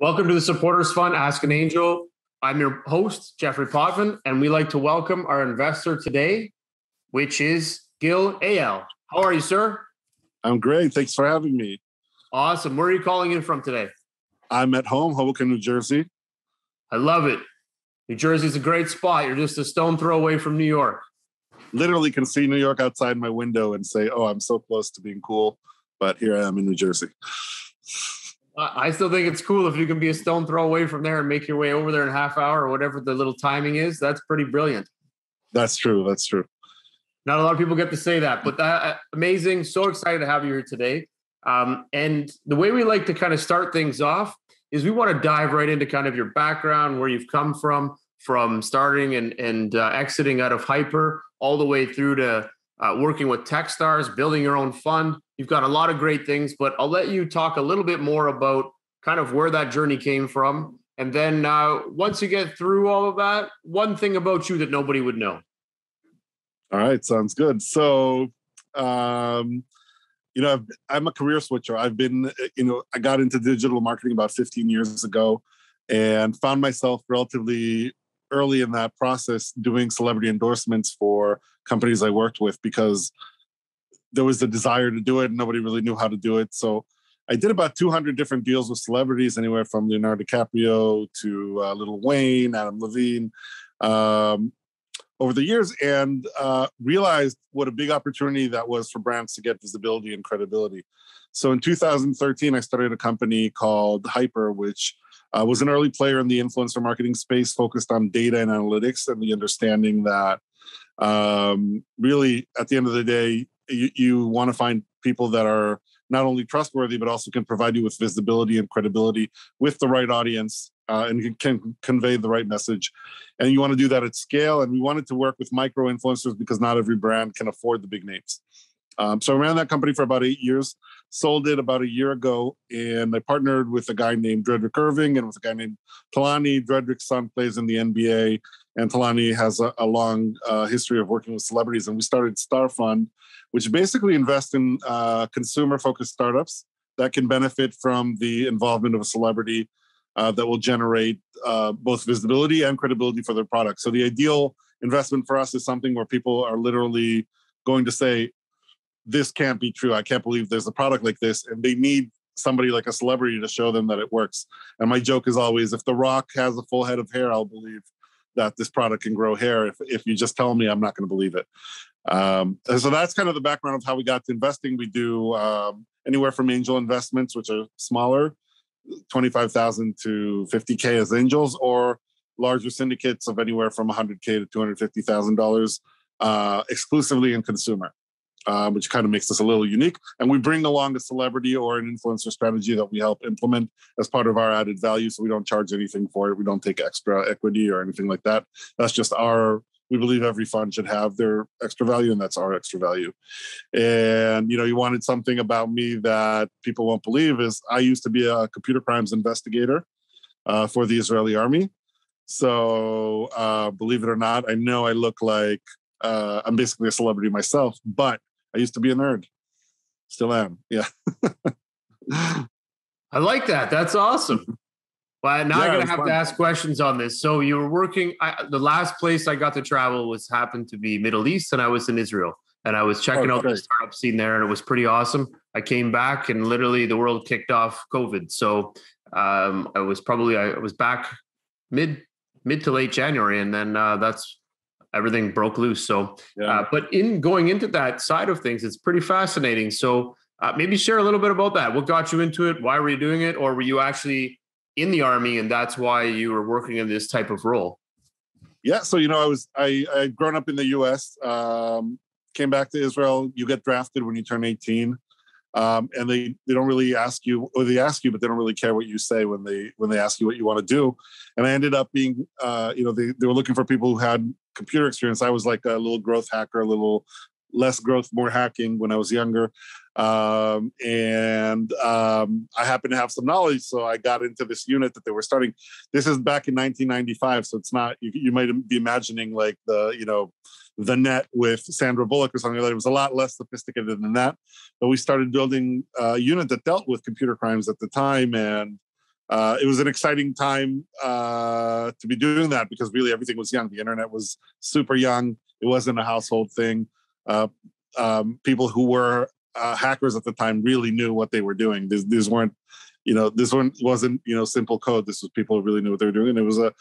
Welcome to the Supporters Fund Ask an Angel. I'm your host, Jeffery Potvin, and we like to welcome our investor today, which is Gil Eyal. How are you, sir? I'm great. Thanks for having me. Awesome. Where are you calling in from today? I'm at home, Hoboken, New Jersey. I love it. New Jersey's a great spot. You're just a stone throw away from New York. Literally can see New York outside my window and say, oh, I'm so close to being cool. But here I am in New Jersey. I still think it's cool if you can be a stone throw away from there and make your way over there in a half hour or whatever the little timing is. That's pretty brilliant. That's true. That's true. Not a lot of people get to say that, but that uh, amazing. So excited to have you here today. Um, and the way we like to kind of start things off is we want to dive right into kind of your background, where you've come from, from starting and and uh, exiting out of HYPR, all the way through to uh, working with TechStars, building your own fund. You've got a lot of great things, but I'll let you talk a little bit more about kind of where that journey came from. And then uh, once you get through all of that, one thing about you that nobody would know. All right, sounds good. So, um, you know, i am a career switcher. I've been, you know, I got into digital marketing about 15 years ago and found myself relatively early in that process doing celebrity endorsements for companies I worked with because there was the desire to do it and nobody really knew how to do it. So I did about 200 different deals with celebrities, anywhere from Leonardo DiCaprio to uh, Lil Wayne, Adam Levine, um, over the years, and uh, realized what a big opportunity that was for brands to get visibility and credibility. So in 2013, I started a company called HYPR, which uh, was an early player in the influencer marketing space, focused on data and analytics and the understanding that um, really, at the end of the day, you, you want to find people that are not only trustworthy but also can provide you with visibility and credibility with the right audience uh, and can convey the right message. And you want to do that at scale and we wanted to work with micro influencers because not every brand can afford the big names. Um, so I ran that company for about eight years, sold it about a year ago, and I partnered with a guy named Drederick Irving and with a guy named Talani. Drederick's son plays in the NBA, and has a, a long uh, history of working with celebrities. And we started Star Fund, which basically invests in uh, consumer-focused startups that can benefit from the involvement of a celebrity uh, that will generate uh, both visibility and credibility for their product. So the ideal investment for us is something where people are literally going to say, this can't be true. I can't believe there's a product like this. And they need somebody like a celebrity to show them that it works. And my joke is always if The Rock has a full head of hair, I'll believe that this product can grow hair. If, if you just tell me, I'm not going to believe it. Um, so that's kind of the background of how we got to investing. We do um, anywhere from angel investments, which are smaller, 25,000 to 50K as angels, or larger syndicates of anywhere from 100K to $250,000 uh, exclusively in consumer um, which kind of makes us a little unique. And we bring along a celebrity or an influencer strategy that we help implement as part of our added value. So we don't charge anything for it. We don't take extra equity or anything like that. That's just our. We believe every fund should have their extra value, and that's our extra value. And you know, you wanted something about me that people won't believe is I used to be a computer crimes investigator uh, for the Israeli army. So uh, believe it or not, I know I look like uh, I'm basically a celebrity myself, but I used to be a nerd. Still am. Yeah. I like that. That's awesome. Well, now yeah, I'm gonna have fun. to ask questions on this. So you were working. I, the last place I got to travel was happened to be Middle East, and I was in Israel, and I was checking oh, out great. the startup scene there, and it was pretty awesome. I came back, and literally the world kicked off COVID. So um, I was probably I was back mid mid to late January, and then uh, that's everything broke loose. So, yeah. uh, but in going into that side of things, it's pretty fascinating. So, uh, maybe share a little bit about that. What got you into it? Why were you doing it? Or were you actually in the army and that's why you were working in this type of role? Yeah. So, you know, I was, I, I had grown up in the US, um, came back to Israel. You get drafted when you turn 18 um, and they they don't really ask you or they ask you but they don't really care what you say when they when they ask you what you want to do and i ended up being uh, you know they, they were looking for people who had computer experience i was like a little growth hacker a little less growth more hacking when i was younger um, and um, i happened to have some knowledge so i got into this unit that they were starting this is back in 1995 so it's not you, you might be imagining like the you know the net with Sandra Bullock or something like that. It was a lot less sophisticated than that. But we started building a unit that dealt with computer crimes at the time. And uh, it was an exciting time uh, to be doing that because really everything was young. The internet was super young. It wasn't a household thing. Uh, um, people who were uh, hackers at the time really knew what they were doing. These, these weren't, you know, this one wasn't, you know, simple code. This was people who really knew what they were doing. And it was a,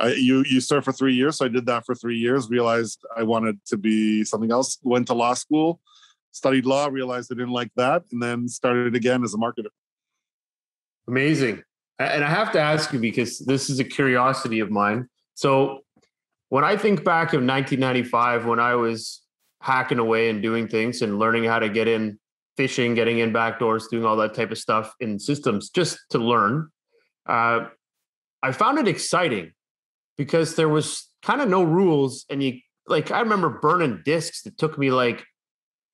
I, you you served for three years, so I did that for three years. Realized I wanted to be something else. Went to law school, studied law. Realized I didn't like that, and then started again as a marketer. Amazing. And I have to ask you because this is a curiosity of mine. So when I think back of 1995, when I was hacking away and doing things and learning how to get in phishing, getting in backdoors, doing all that type of stuff in systems just to learn, uh, I found it exciting because there was kind of no rules. And you like, I remember burning discs that took me like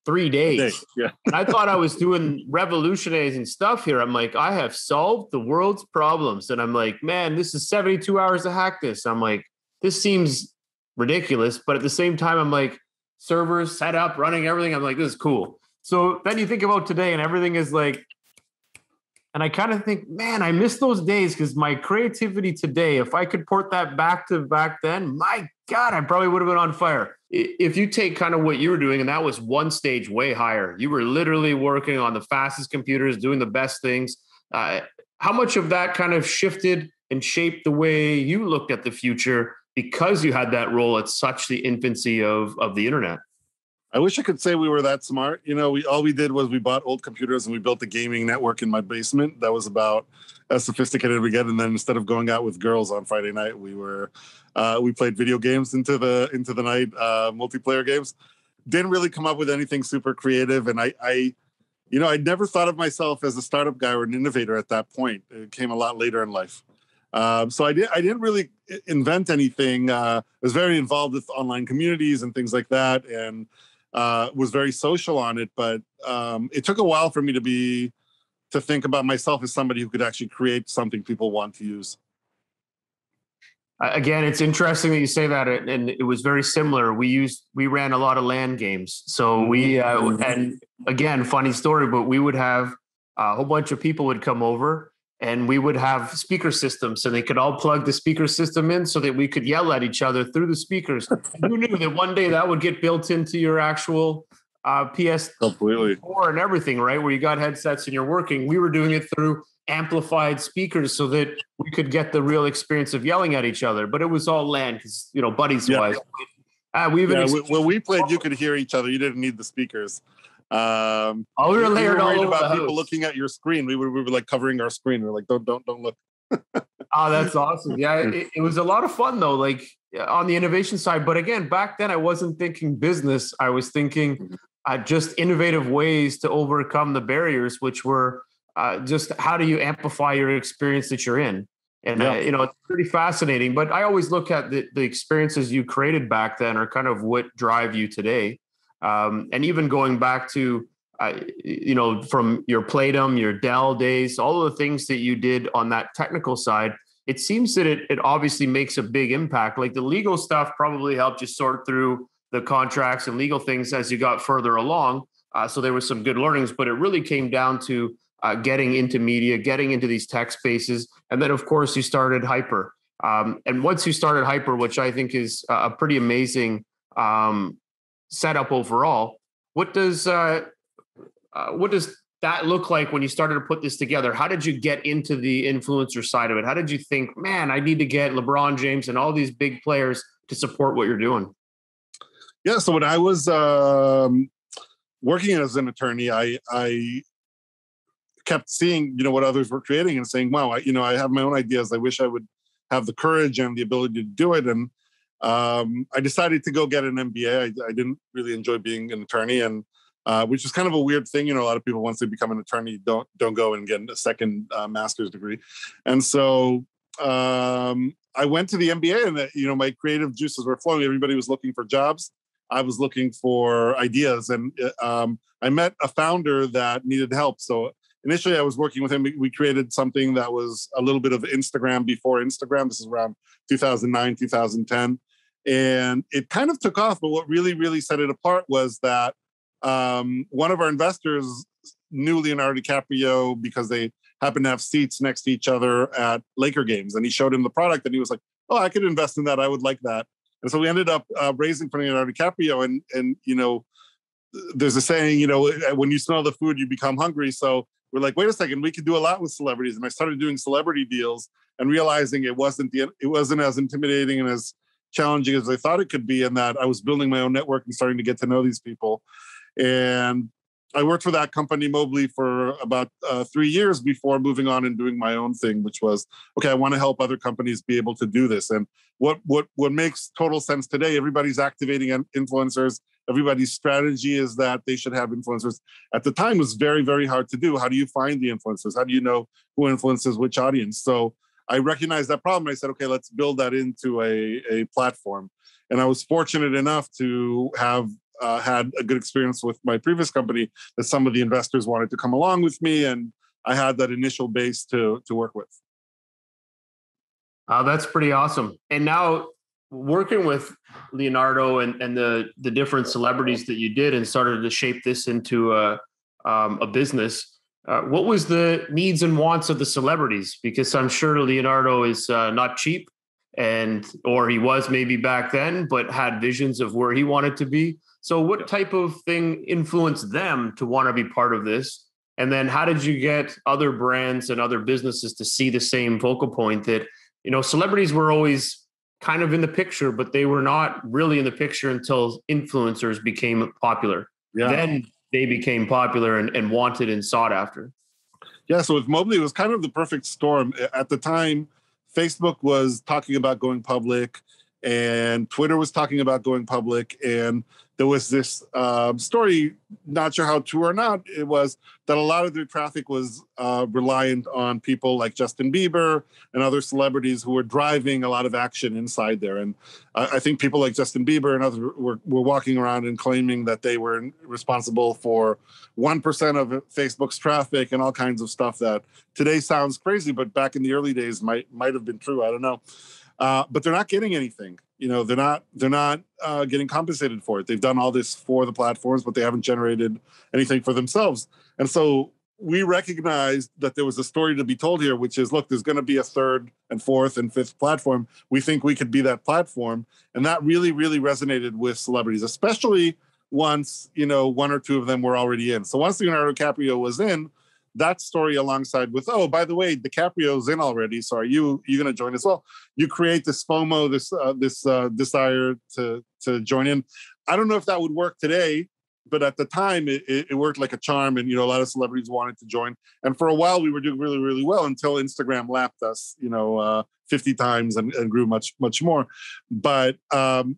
three days. Yeah. and I thought I was doing revolutionizing stuff here. I'm like, I have solved the world's problems. And I'm like, man, this is 72 hours to hack this. I'm like, this seems ridiculous. But at the same time, I'm like, servers set up, running everything. I'm like, this is cool. So then you think about today and everything is like, and I kind of think, man, I miss those days because my creativity today, if I could port that back to back then, my God, I probably would have been on fire. If you take kind of what you were doing, and that was one stage way higher, you were literally working on the fastest computers, doing the best things. Uh, how much of that kind of shifted and shaped the way you looked at the future because you had that role at such the infancy of, of the internet? I wish I could say we were that smart. You know, we all we did was we bought old computers and we built a gaming network in my basement. That was about as sophisticated as we get. And then instead of going out with girls on Friday night, we were uh, we played video games into the into the night, uh, multiplayer games. Didn't really come up with anything super creative, and I, I, you know, I never thought of myself as a startup guy or an innovator at that point. It came a lot later in life. Um, so I did. I didn't really invent anything. Uh, I was very involved with online communities and things like that, and uh, was very social on it. But um, it took a while for me to be to think about myself as somebody who could actually create something people want to use. Again, it's interesting that you say that, and it was very similar. We used we ran a lot of LAN games, so we uh, mm-hmm. and again, funny story, but we would have a whole bunch of people would come over and we would have speaker systems so they could all plug the speaker system in so that we could yell at each other through the speakers. Who knew that one day that would get built into your actual uh, PS completely four and everything, right? Where you got headsets and you're working. We were doing it through amplified speakers so that we could get the real experience of yelling at each other. But it was all LAN because you know buddies yeah. wise. Uh, we yeah, ex- when we played, you could hear each other. You didn't need the speakers. Um, oh, we were layered all about people looking at your screen. We were, we were like covering our screen. We are like, don't, don't, don't look. oh, that's awesome. Yeah, it, it, was a lot of fun though. Like on the innovation side, but again, back then I wasn't thinking business. I was thinking mm-hmm. uh, just innovative ways to overcome the barriers, which were uh, just how do you amplify your experience that you're in. And yeah. uh, you know, it's pretty fascinating. But I always look at the, the experiences you created back then are kind of what drive you today. Um, and even going back to, uh, you know, from your Playdom, your Dell days, all of the things that you did on that technical side, it seems that it, it obviously makes a big impact. Like the legal stuff probably helped you sort through the contracts and legal things as you got further along. Uh, so there was some good learnings, but it really came down to uh, getting into media, getting into these tech spaces. And then, of course, you started HYPR. Um, and once you started HYPR, which I think is a pretty amazing um, setup overall. What does uh, uh, what does that look like when you started to put this together? How did you get into the influencer side of it? How did you think, man, I need to get LeBron James and all these big players to support what you're doing? Yeah. So when I was um, working as an attorney, I I kept seeing you know what others were creating and saying, wow, I, you know, I have my own ideas. I wish I would have the courage and the ability to do it. And um, I decided to go get an MBA. I, I, didn't really enjoy being an attorney, and uh, which is kind of a weird thing. You know, a lot of people once they become an attorney don't don't go and get a second uh, master's degree, and so um, I went to the MBA, and uh, you know, my creative juices were flowing. Everybody was looking for jobs. I was looking for ideas, and uh, um, I met a founder that needed help. So initially, I was working with him. We created something that was a little bit of Instagram before Instagram. This is around 2009, 2010 and it kind of took off. But what really, really set it apart was that um, one of our investors knew Leonardo DiCaprio because they happened to have seats next to each other at Laker games, and he showed him the product, and he was like, "Oh, I could invest in that. I would like that." And so we ended up uh, raising for Leonardo DiCaprio, and and you know, there's a saying, you know, when you smell the food, you become hungry. So we're like, wait a second, we could do a lot with celebrities, and I started doing celebrity deals and realizing it wasn't the it wasn't as intimidating and as challenging as I thought it could be, and that I was building my own network and starting to get to know these people. And I worked for that company, Mobli, for about uh, three years before moving on and doing my own thing, which was okay. I want to help other companies be able to do this. And what what what makes total sense today? Everybody's activating influencers. Everybody's strategy is that they should have influencers. At the time, was very very hard to do. How do you find the influencers? How do you know who influences which audience? So I recognized that problem. I said, okay, let's build that into a, a platform. And I was fortunate enough to have uh, had a good experience with my previous company that some of the investors wanted to come along with me, and I had that initial base to to work with. Oh, that's pretty awesome. And now working with Leonardo and, and the the different celebrities that you did and started to shape this into a um, a business. Uh, what was the needs and wants of the celebrities? Because I'm sure Leonardo is uh, not cheap, and or he was maybe back then, but had visions of where he wanted to be. So, what type of thing influenced them to want to be part of this? And then, how did you get other brands and other businesses to see the same focal point that you know celebrities were always kind of in the picture, but they were not really in the picture until influencers became popular. Yeah. Then they became popular and, and wanted and sought after. Yeah, so with Mobli, it was kind of the perfect storm. At the time, Facebook was talking about going public, and Twitter was talking about going public, and there was this uh, story, not sure how true or not, it was that a lot of their traffic was uh, reliant on people like Justin Bieber and other celebrities who were driving a lot of action inside there. And I, I think people like Justin Bieber and others were, were walking around and claiming that they were responsible for 1% of Facebook's traffic and all kinds of stuff that today sounds crazy, but back in the early days might, might have been true. I don't know. Uh, but they're not getting anything you know they're not they're not uh, getting compensated for it. They've done all this for the platforms but they haven't generated anything for themselves. And so we recognized that there was a story to be told here which is look there's going to be a third and fourth and fifth platform. We think we could be that platform. And that really really resonated with celebrities especially once you know one or two of them were already in. So once leonardo DiCaprio was in that story alongside with oh by the way DiCaprio's in already so are you you going to join as well? You create this FOMO this uh, this uh, desire to to join in. I don't know if that would work today but at the time it, it, worked like a charm and you know a lot of celebrities wanted to join. And for a while we were doing really really well until Instagram lapped us you know uh, 50 times and, and grew much much more. But um,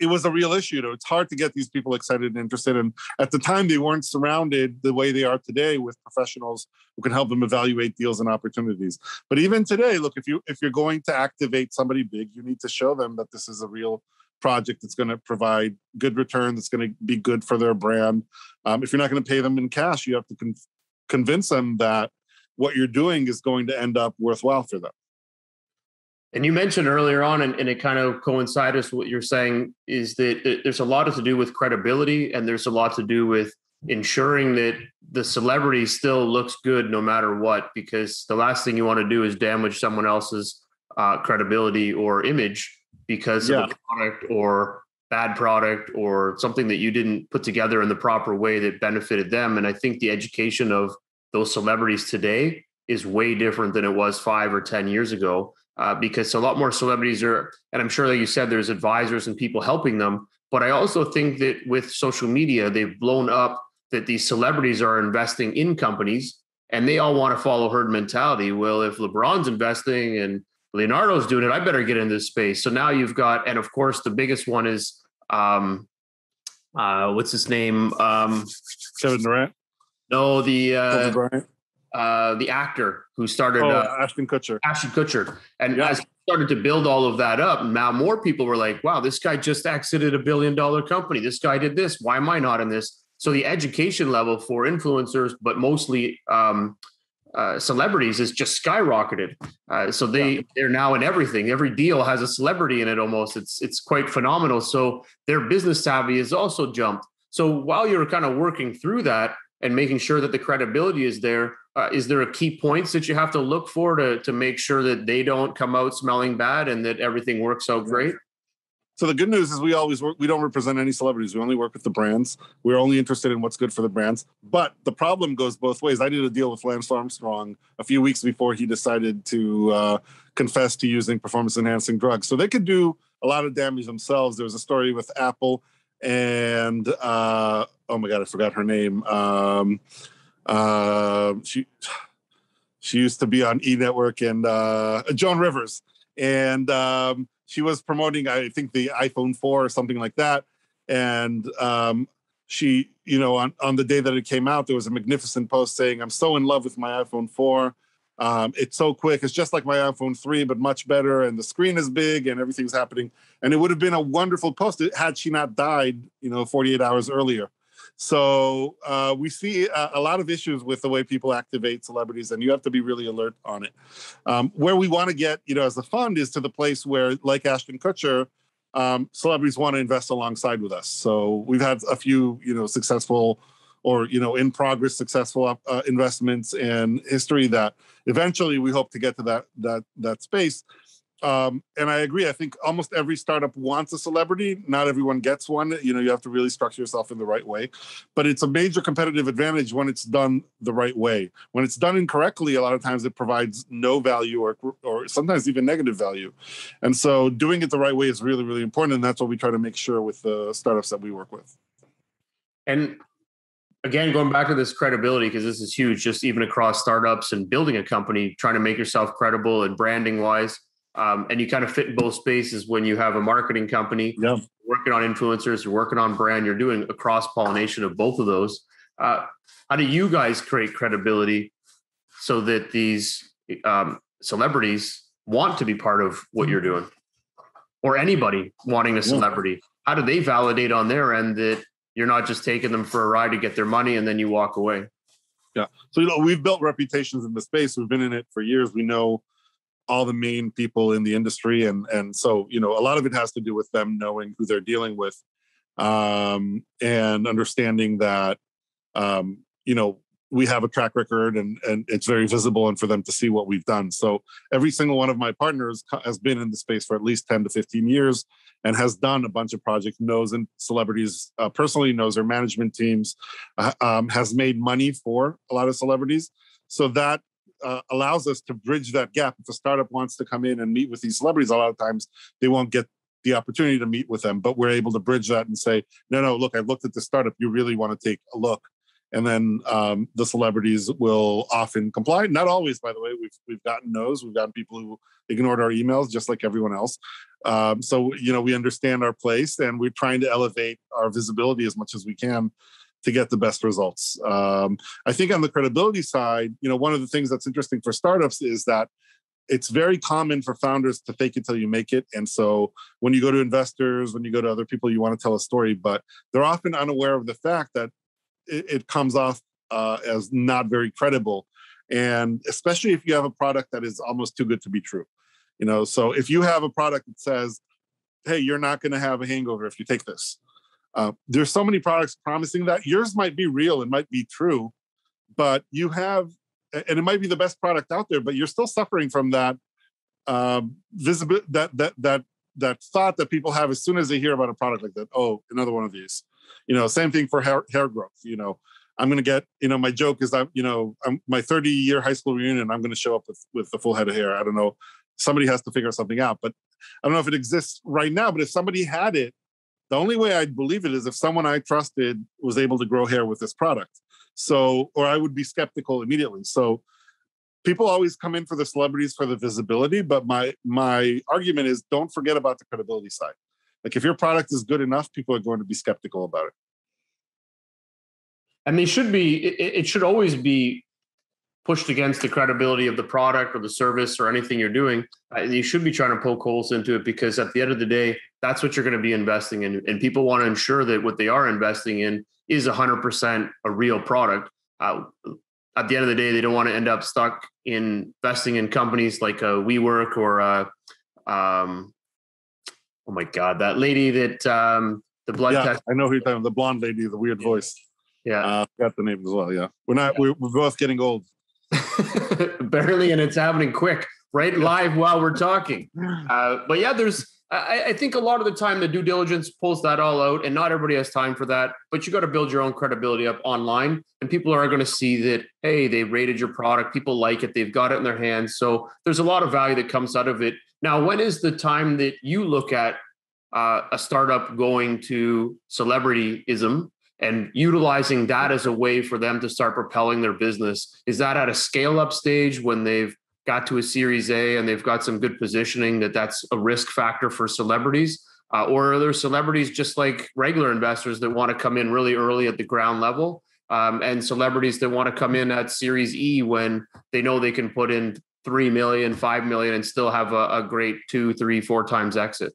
it was a real issue. It's hard to get these people excited and interested. And at the time, they weren't surrounded the way they are today with professionals who can help them evaluate deals and opportunities. But even today, look, if you if you're going to activate somebody big, you need to show them that this is a real project that's going to provide good return, that's going to be good for their brand. Um, if you're not going to pay them in cash, you have to con- convince them that what you're doing is going to end up worthwhile for them. And you mentioned earlier on, and, and, it kind of coincides with what you're saying, is that there's a lot to do with credibility, and there's a lot to do with ensuring that the celebrity still looks good no matter what. Because the last thing you want to do is damage someone else's uh, credibility or image because yeah. of a product or bad product or something that you didn't put together in the proper way that benefited them. And I think the education of those celebrities today is way different than it was five or 10 years ago uh, because a lot more celebrities are, and I'm sure, like you said, there's advisors and people helping them. But I also think that with social media, they've blown up that these celebrities are investing in companies and they all want to follow herd mentality. Well, if LeBron's investing and Leonardo's doing it, I better get in this space. So now you've got, and of course, the biggest one is, um, uh, what's his name? Um, Kevin Durant. No, the uh, uh, the actor who started oh, uh, Ashton Kutcher. Ashton Kutcher, and yeah. as he started to build all of that up, now more people were like, "Wow, this guy just exited a billion dollar company. This guy did this. Why am I not in this?" So the education level for influencers, but mostly um, uh, celebrities, is just skyrocketed. Uh, so they yeah. they're now in everything. Every deal has a celebrity in it. Almost, it's it's quite phenomenal. So their business savvy has also jumped. So while you're kind of working through that and making sure that the credibility is there uh, is there a key points that you have to look for to to make sure that they don't come out smelling bad and that everything works out great? So the good news is we always work. We don't represent any celebrities. We only work with the brands. We're only interested in what's good for the brands. But the problem goes both ways. I did a deal with Lance Armstrong a few weeks before he decided to uh, confess to using performance enhancing drugs. So they could do a lot of damage themselves. There was a story with Apple and uh, oh my god, I forgot her name. Um, uh, she she used to be on E Network and uh, Joan Rivers, and um, she was promoting, I think, the iPhone 4 or something like that. And um, she, you know, on, on the day that it came out, there was a magnificent post saying, I'm so in love with my iPhone 4. Um, it's so quick. It's just like my iPhone 3, but much better. And the screen is big and everything's happening. And it would have been a wonderful post had she not died, you know, 48 hours earlier. So uh, we see a, a, lot of issues with the way people activate celebrities, and you have to be really alert on it. Um, where we want to get, you know, as a fund is to the place where, like Ashton Kutcher, um, celebrities want to invest alongside with us. So we've had a few, you know, successful or you know in progress successful uh, investments in history that eventually we hope to get to that that that space um, and I agree. I think almost every startup wants a celebrity. Not everyone gets one. You know, you have to really structure yourself in the right way. But it's a major competitive advantage when it's done the right way. When it's done incorrectly, a lot of times it provides no value or or sometimes even negative value. And so, doing it the right way is really really important. And that's what we try to make sure with the startups that we work with. And again, going back to this credibility, because this is huge, just even across startups and building a company, trying to make yourself credible and branding wise um, and you kind of fit in both spaces when you have a marketing company yeah. working on influencers, you're working on brand, you're doing a cross pollination of both of those. Uh, how do you guys create credibility so that these um, celebrities want to be part of what you're doing, or anybody wanting a celebrity? How do they validate on their end that you're not just taking them for a ride to get their money and then you walk away? Yeah. So you know we've built reputations in the space. We've been in it for years. We know all the main people in the industry and and so you know a lot of it has to do with them knowing who they're dealing with um, and understanding that um, you know we have a track record and and it's very visible and for them to see what we've done. So every single one of my partners has been in the space for at least 10 to 15 years and has done a bunch of projects knows and celebrities uh, personally knows their management teams uh, um, has made money for a lot of celebrities. So that uh, allows us to bridge that gap. If a startup wants to come in and meet with these celebrities, a lot of times they won't get the opportunity to meet with them, but we're able to bridge that and say, no, no, look, I looked at the startup. You really want to take a look. And then um, the celebrities will often comply. Not always, by the way. We've we've gotten no's. We've gotten people who ignored our emails, just like everyone else. Um, so you know, we understand our place, and we're trying to elevate our visibility as much as we can to get the best results. Um, I think on the credibility side, you know, one of the things that's interesting for startups is that it's very common for founders to fake it till you make it. And so when you go to investors, when you go to other people, you want to tell a story, but they're often unaware of the fact that it, it comes off uh, as not very credible. And especially if you have a product that is almost too good to be true. You know, so if you have a product that says, hey, you're not going to have a hangover if you take this uh, there's so many products promising that yours might be real and might be true, but you have, and it might be the best product out there, but you're still suffering from that um, visible that that that that thought that people have as soon as they hear about a product like that. Oh, another one of these. You know, same thing for hair hair growth. You know, I'm going to get. You know, my joke is that you know, I'm my 30 year high school reunion. I'm going to show up with with the full head of hair. I don't know. Somebody has to figure something out, but I don't know if it exists right now. But if somebody had it the only way I'd believe it is if someone I trusted was able to grow hair with this product. So, or I would be skeptical immediately. So, people always come in for the celebrities for the visibility, but my my argument is don't forget about the credibility side. Like if your product is good enough, people are going to be skeptical about it. And they should be. It, it should always be pushed against the credibility of the product or the service or anything you're doing, you should be trying to poke holes into it because at the end of the day, that's what you're going to be investing in. And people want to ensure that what they are investing in is 100% a real product. Uh, at the end of the day, they don't want to end up stuck in investing in companies like uh, WeWork or, uh, um, oh my God, that lady that um, the blood yeah, test. I know who you're talking about, the blonde lady, the weird voice. Yeah. Uh, got the name as well. Yeah. We're not, yeah. We're, we're both getting old. Barely, and it's happening quick, right live while we're talking. Uh, but yeah, there's I, I, think a lot of the time the due diligence pulls that all out, and not everybody has time for that. But you got to build your own credibility up online, and people are going to see that hey, they rated your product, people like it, they've got it in their hands. So there's a lot of value that comes out of it. Now, when is the time that you look at uh, a startup going to celebrityism and utilizing that as a way for them to start propelling their business? Is that at a scale up stage when they've got to a Series A and they've got some good positioning, that that's a risk factor for celebrities? Uh, or are there celebrities just like regular investors that want to come in really early at the ground level? Um, and celebrities that want to come in at Series E when they know they can put in three million, five million, and still have a, a great two, three, four times exit.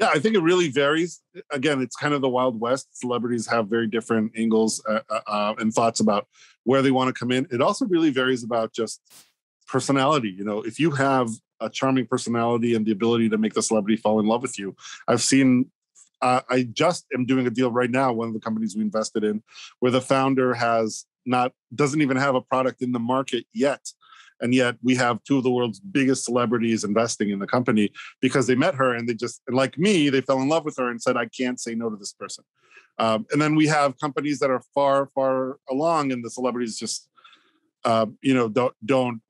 Yeah, I think it really varies. Again, it's kind of the Wild West. Celebrities have very different angles uh, uh, uh and thoughts about where they want to come in. It also really varies about just personality. You know, if you have a charming personality and the ability to make the celebrity fall in love with you, I've seen. Uh, I just am doing a deal right now. One of the companies we invested in, where the founder has not doesn't even have a product in the market yet, and yet we have two of the world's biggest celebrities investing in the company because they met her and they just and like me they fell in love with her and said i can't say no to this person. Um, and then we have companies that are far far along and the celebrities just uh, you know don't don't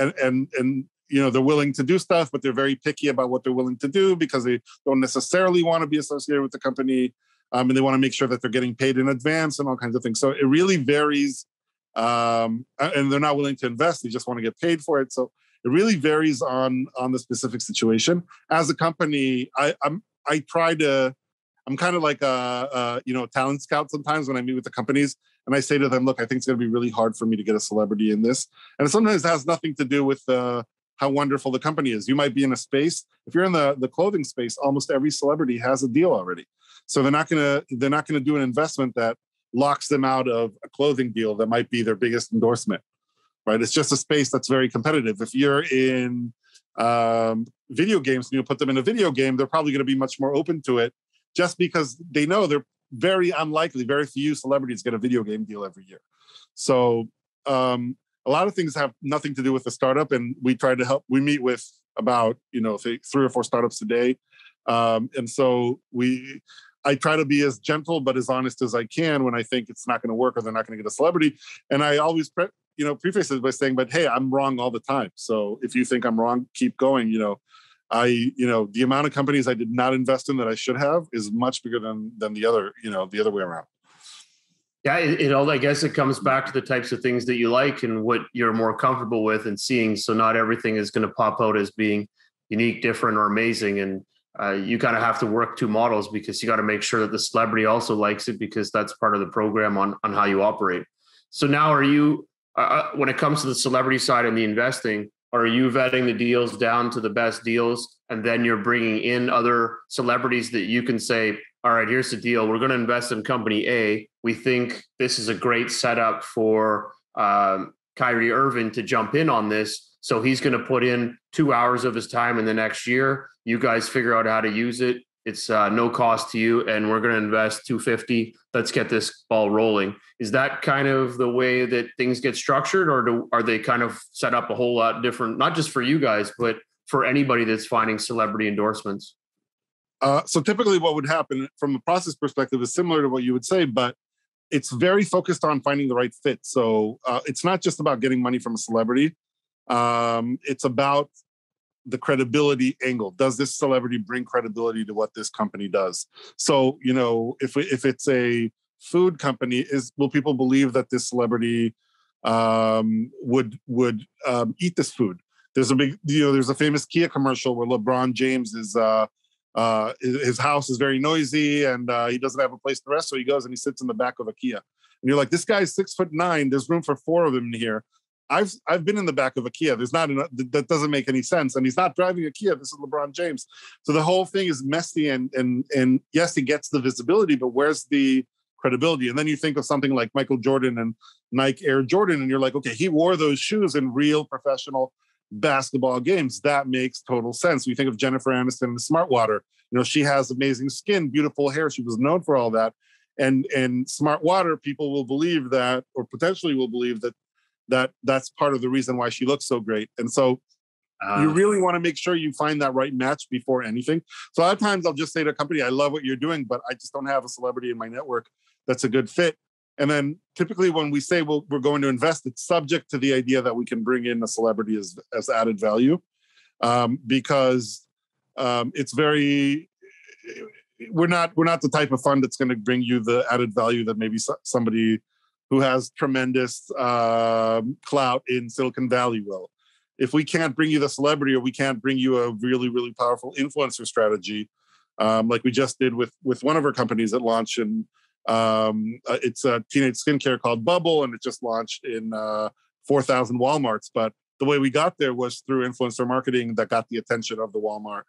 and and and you know they're willing to do stuff but they're very picky about what they're willing to do because they don't necessarily want to be associated with the company um, and they want to make sure that they're getting paid in advance and all kinds of things. So it really varies um, and they're not willing to invest they just want to get paid for it so it really varies on on the specific situation as a company i i'm i try to i'm kind of like a, a you know talent scout sometimes when i meet with the companies and I say to them, look, I think it's going to be really hard for me to get a celebrity in this. And sometimes it has nothing to do with uh, how wonderful the company is. You might be in a space. If you're in the, the clothing space, almost every celebrity has a deal already. So they're not going to they're not going to do an investment that locks them out of a clothing deal that might be their biggest endorsement. Right? It's just a space that's very competitive. If you're in um, video games and you put them in a video game, they're probably going to be much more open to it just because they know they're very unlikely. Very few celebrities get a video game deal every year. So um, a lot of things have nothing to do with the startup, and we try to help. We meet with about you know three or four startups a day, um, and so we. I try to be as gentle but as honest as I can when I think it's not going to work or they're not going to get a celebrity. And I always, pre- you know, preface it by saying, "But hey, I'm wrong all the time. So if you think I'm wrong, keep going." You know, I, you know, the amount of companies I did not invest in that I should have is much bigger than than the other, you know, the other way around. Yeah, it, it all. I guess it comes back to the types of things that you like and what you're more comfortable with and seeing. So not everything is going to pop out as being unique, different, or amazing. And uh, you kind of have to work two models because you got to make sure that the celebrity also likes it because that's part of the program on on how you operate. So now, are you uh, uh when it comes to the celebrity side and the investing? are you vetting the deals down to the best deals and then you're bringing in other celebrities that you can say all right here's the deal we're going to invest in company a we think this is a great setup for um, Kyrie Irving to jump in on this so he's going to put in two hours of his time in the next year you guys figure out how to use it. It's uh, no cost to you and we're going to invest 250 let's get this ball rolling. Is that kind of the way that things get structured or do, are they kind of set up a whole lot different not just for you guys but for anybody that's finding celebrity endorsements? Uh, so typically what would happen from a process perspective is similar to what you would say but it's very focused on finding the right fit. So uh, it's not just about getting money from a celebrity. Um, it's about the credibility angle does this celebrity bring credibility to what this company does so you know if if it's a food company is will people believe that this celebrity um, would would um, eat this food? There's a big you know there's a famous Kia commercial where LeBron James is uh, uh, his house is very noisy and uh, he doesn't have a place to rest, so he goes and he sits in the back of a Kia. And you're like, this guy's six foot nine. There's room for four of them in here. I've I've been in the back of a Kia. There's not enough, that doesn't make any sense. And he's not driving a Kia. This is LeBron James. So the whole thing is messy and and and yes, he gets the visibility, but where's the credibility. And then you think of something like Michael Jordan and Nike Air Jordan, and you're like, okay, he wore those shoes in real professional basketball games. That makes total sense. We think of Jennifer Aniston and Smartwater. You know, she has amazing skin, beautiful hair. She was known for all that. And and smart water people will believe that, or potentially will believe that that that's part of the reason why she looks so great. And so uh, you really want to make sure you find that right match before anything. So a lot of times I'll just say to a company, I love what you're doing, but I just don't have a celebrity in my network that's a good fit. And then typically when we say well, we're going to invest, it's subject to the idea that we can bring in a celebrity as, as added value um, because um, it's very, we're not, we're not the type of fund that's going to bring you the added value that maybe somebody who has tremendous uh, clout in Silicon Valley will. If we can't bring you the celebrity or we can't bring you a really, really powerful influencer strategy, um, like we just did with with one of our companies that launched in um, uh, it's a teenage skincare called Bubble, and it just launched in uh, 4,000 WalMarts. But the way we got there was through influencer marketing that got the attention of the Walmart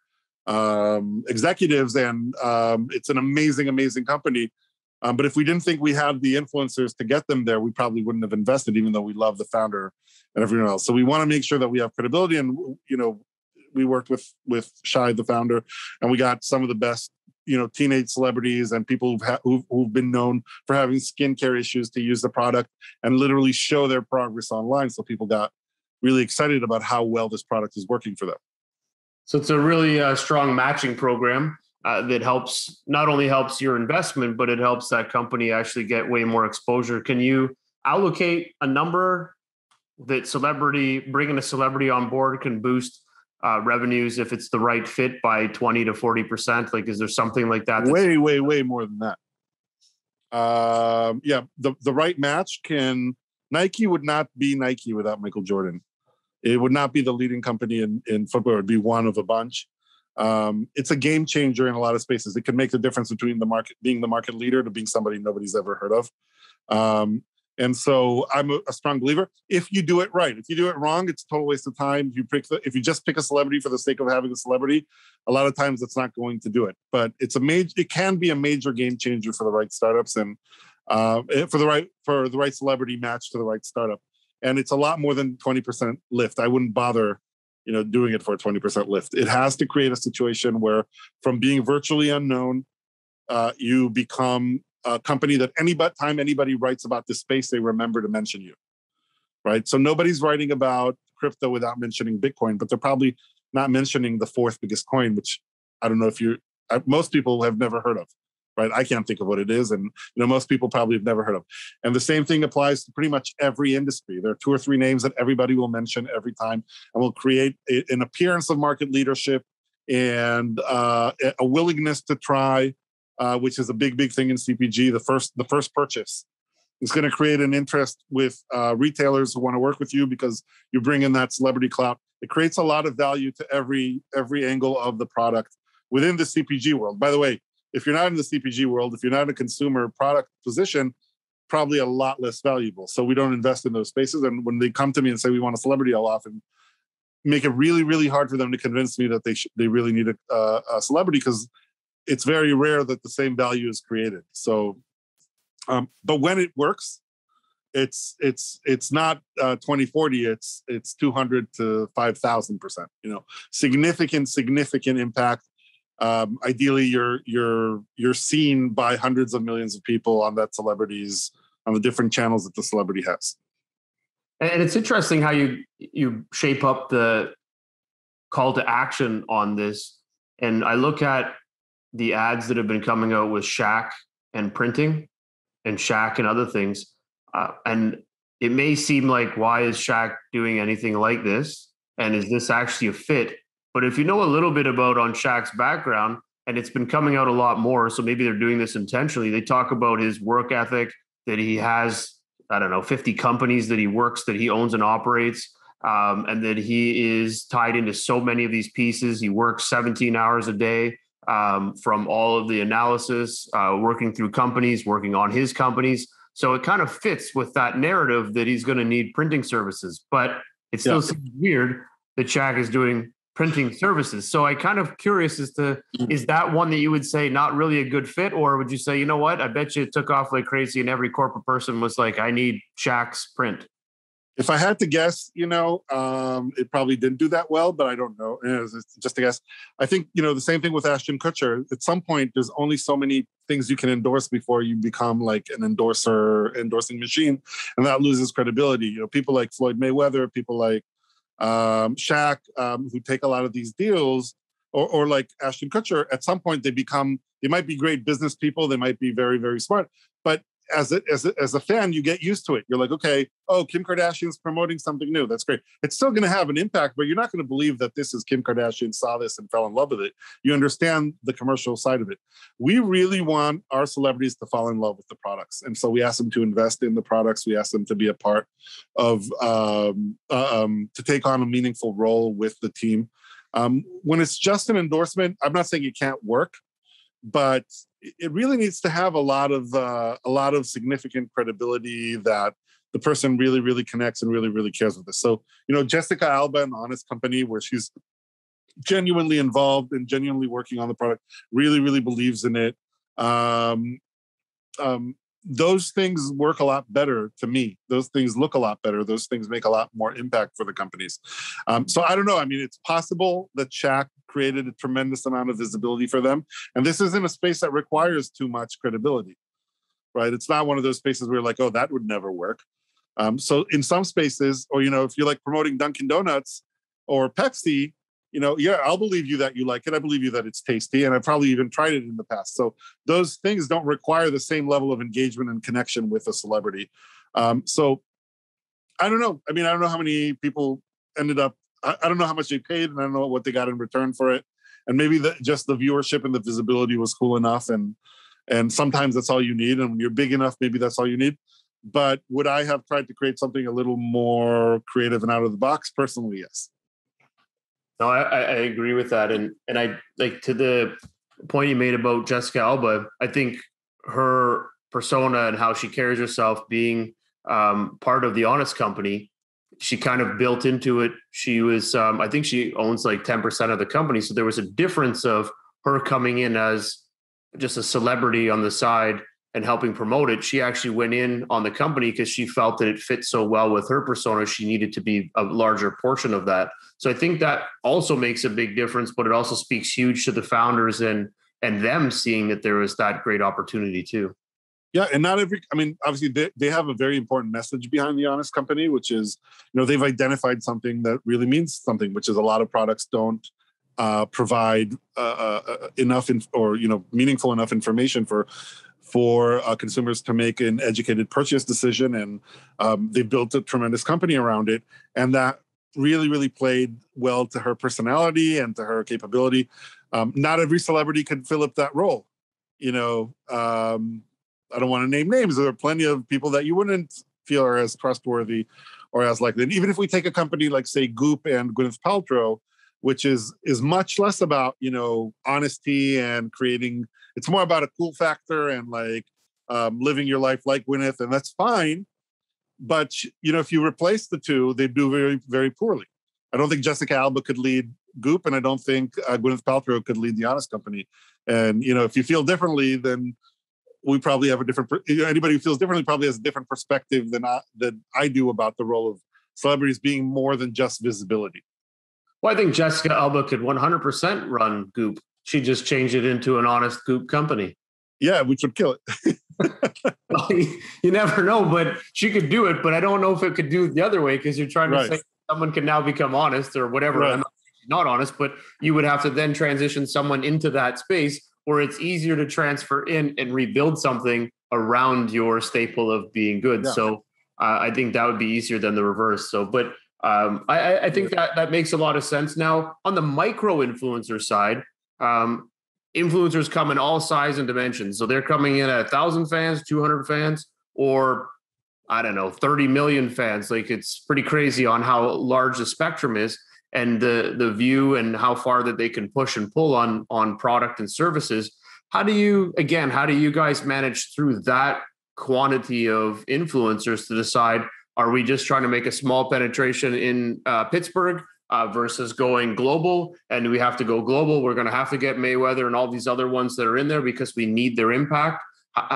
um, executives, and um, it's an amazing, amazing company. Um, but if we didn't think we had the influencers to get them there, we probably wouldn't have invested, even though we love the founder and everyone else. So we want to make sure that we have credibility, and you know, we worked with with Shai, the founder, and we got some of the best you know teenage celebrities and people who've, ha- who've, who've been known for having skincare issues to use the product and literally show their progress online. So people got really excited about how well this product is working for them. So it's a really uh, strong matching program uh, that helps not only helps your investment but it helps that company actually get way more exposure. Can you allocate a number that celebrity bringing a celebrity on board can boost uh, revenues if it's the right fit by 20 to 40 percent? Like is there something like that way way way more than that. Um, yeah the, the right match can nike would not be nike without michael jordan. It would not be the leading company in, in football. It would be one of a bunch um, it's a game changer in a lot of spaces it can make the difference between the market being the market leader to being somebody nobody's ever heard of um, and so I'm a, a, strong believer. If you do it right, if you do it wrong, it's a total waste of time. If you pick the, if you just pick a celebrity for the sake of having a celebrity, a lot of times it's not going to do it. But it's a major. It can be a major game changer for the right startups and uh, for the right for the right celebrity match to the right startup. And it's a lot more than 20% lift. I wouldn't bother, you know, doing it for a 20% lift. It has to create a situation where, from being virtually unknown, uh, you become a company that any time anybody writes about this space, they remember to mention you, right? So nobody's writing about crypto without mentioning Bitcoin, but they're probably not mentioning the fourth biggest coin, which I don't know if you, most people have never heard of, right? I can't think of what it is, and you know most people probably have never heard of. And the same thing applies to pretty much every industry. There are two or three names that everybody will mention every time, and will create a, an appearance of market leadership and uh, a willingness to try uh, which is a big, big thing in CPG. The first, the first purchase is going to create an interest with uh, retailers who want to work with you because you bring in that celebrity clout. It creates a lot of value to every every angle of the product within the CPG world. By the way, if you're not in the CPG world, if you're not in a consumer product position, probably a lot less valuable. So we don't invest in those spaces. And when they come to me and say we want a celebrity, I'll often make it really, really hard for them to convince me that they sh- they really need a, uh, a celebrity because it's very rare that the same value is created. So, um, but when it works, it's it's it's not uh, 2040 it's it's 200 to 5000 percent you know significant significant impact um, ideally you're you're you're seen by hundreds of millions of people on that celebrities on the different channels that the celebrity has and it's interesting how you you shape up the call to action on this and i look at the ads that have been coming out with Shaq and printing and Shaq and other things. Uh, and it may seem like, why is Shaq doing anything like this? And is this actually a fit? But if you know a little bit about on Shaq's background, and it's been coming out a lot more, so maybe they're doing this intentionally. They talk about his work ethic, that he has, I don't know, 50 companies that he works, that he owns and operates, um, and that he is tied into so many of these pieces. He works 17 hours a day um, from all of the analysis, uh, working through companies, working on his companies. So it kind of fits with that narrative that he's going to need printing services. But it still yeah. seems weird that Shaq is doing printing services. So I kind of curious as to mm. is that one that you would say not really a good fit, or would you say, you know what, I bet you it took off like crazy and every corporate person was like, I need Shaq's print. if I had to guess, you know, um, it probably didn't do that well, but I don't know. It's just a guess. I think, you know, the same thing with Ashton Kutcher. At some point, there's only so many things you can endorse before you become like an endorser, endorsing machine, and that loses credibility. You know, people like Floyd Mayweather, people like um, Shaq, um, who take a lot of these deals, or, or like Ashton Kutcher, at some point they become, they might be great business people, they might be very, very smart, but as a, as a, as a fan, you get used to it. You're like, okay, oh, Kim Kardashian's promoting something new. That's great. It's still going to have an impact, but you're not going to believe that this is Kim Kardashian saw this and fell in love with it. You understand the commercial side of it. We really want our celebrities to fall in love with the products, and so we ask them to invest in the products. We ask them to be a part of um, uh, um, to take on a meaningful role with the team. Um, when it's just an endorsement, I'm not saying it can't work, but it really needs to have a lot of uh, a lot of significant credibility that the person really really connects and really really cares with this so you know jessica alba and honest company where she's genuinely involved and genuinely working on the product really really believes in it. Um, um, those things work a lot better to me. Those things look a lot better. Those things make a lot more impact for the companies. Um, so I don't know. I mean, it's possible that Shaq created a tremendous amount of visibility for them, and this isn't a space that requires too much credibility, right? It's not one of those spaces where you're like, oh, that would never work. Um, so in some spaces, or you know, if you're like promoting Dunkin' Donuts or Pepsi, you know, yeah, I'll believe you that you like it. I believe you that it's tasty, and I've probably even tried it in the past. So those things don't require the same level of engagement and connection with a celebrity. Um, so I don't know. I mean, I don't know how many people ended up. I, I, don't know how much they paid, and I don't know what they got in return for it. And maybe the, just the viewership and the visibility was cool enough, and and sometimes that's all you need. And when you're big enough, maybe that's all you need. But would I have tried to create something a little more creative and out of the box? Personally, yes. No, I, I agree with that, and and I like to the point you made about Jessica Alba. I think her persona and how she carries herself, being um, part of the Honest Company, she kind of built into it. She was, um, I think, she owns like ten percent of the company, so there was a difference of her coming in as just a celebrity on the side and helping promote it, she actually went in on the company because she felt that it fit so well with her persona. She needed to be a larger portion of that. So I think that also makes a big difference, but it also speaks huge to the founders and and them seeing that there was that great opportunity too. Yeah, and not every. I mean, obviously, they, they have a very important message behind the Honest Company, which is, you know, they've identified something that really means something, which is a lot of products don't uh, provide uh, uh, uh enough or you know meaningful enough information for for uh, consumers to make an educated purchase decision. And um, they built a tremendous company around it. And that really, really played well to her personality and to her capability. Um, not every celebrity could fill up that role. You know, um, I don't want to name names. There are plenty of people that you wouldn't feel are as trustworthy or as likely. And even if we take a company like, say, Goop and Gwyneth Paltrow, which is is much less about you know honesty and creating it's more about a cool factor and like um, living your life like Gwyneth, and that's fine. But you know, if you replace the two, they do very, very poorly. I don't think Jessica Alba could lead Goop, and I don't think uh, Gwyneth Paltrow could lead The Honest Company. And you know, if you feel differently, then we probably have a different. Anybody who feels differently probably has a different perspective than I, than I do about the role of celebrities being more than just visibility. Well, I think Jessica Alba could 100% run Goop she just changed it into an honest goop company. Yeah, which would kill it. you, never know, but she could do it. But I don't know if it could do it the other way because you're trying to right. say someone can now become honest or whatever. Right. I'm not, not honest, but you would have to then transition someone into that space where it's easier to transfer in and rebuild something around your staple of being good. Yeah. So uh, I think that would be easier than the reverse. So, but um, I, I, think that that makes a lot of sense. Now, on the micro influencer side, um, influencers come in all size and dimensions. So they're coming in at a thousand fans, 200 fans, or I don't know, 30 million fans. Like it's pretty crazy on how large the spectrum is and the the view and how far that they can push and pull on on product and services. How do you again, how do you guys manage through that quantity of influencers to decide are we just trying to make a small penetration in uh, Pittsburgh? uh, versus going global. And we have to go global. We're going to have to get Mayweather and all these other ones that are in there because we need their impact.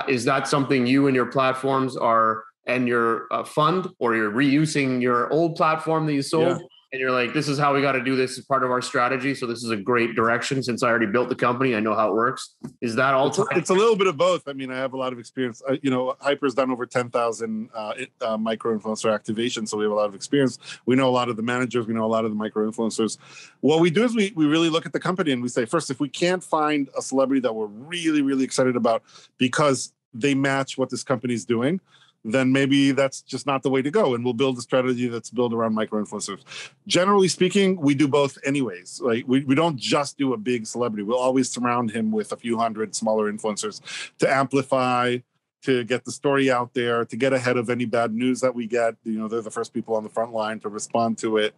Is that something you and your platforms are and your uh, fund or you're reusing your old platform that you sold yeah and you're like, this is how we got to do this as part of our strategy. So this is a great direction since I already built the company. I know how it works. Is that all? It's, a, it's a little bit of both. I mean, I have a lot of experience. Uh, you know, HYPR's done over 10,000 uh, uh, micro influencer activations. So we have a lot of experience. We know a lot of the managers. We know a lot of the micro influencers. What we do is we, we really look at the company and we say, first, if we can't find a celebrity that we're really, really excited about because they match what this company is doing, then maybe that's just not the way to go. And we'll build a strategy that's built around micro influencers. Generally speaking, we do both anyways. Like we, we don't just do a big celebrity. We'll always surround him with a few hundred smaller influencers to amplify, to get the story out there, to get ahead of any bad news that we get. You know, they're the first people on the front line to respond to it.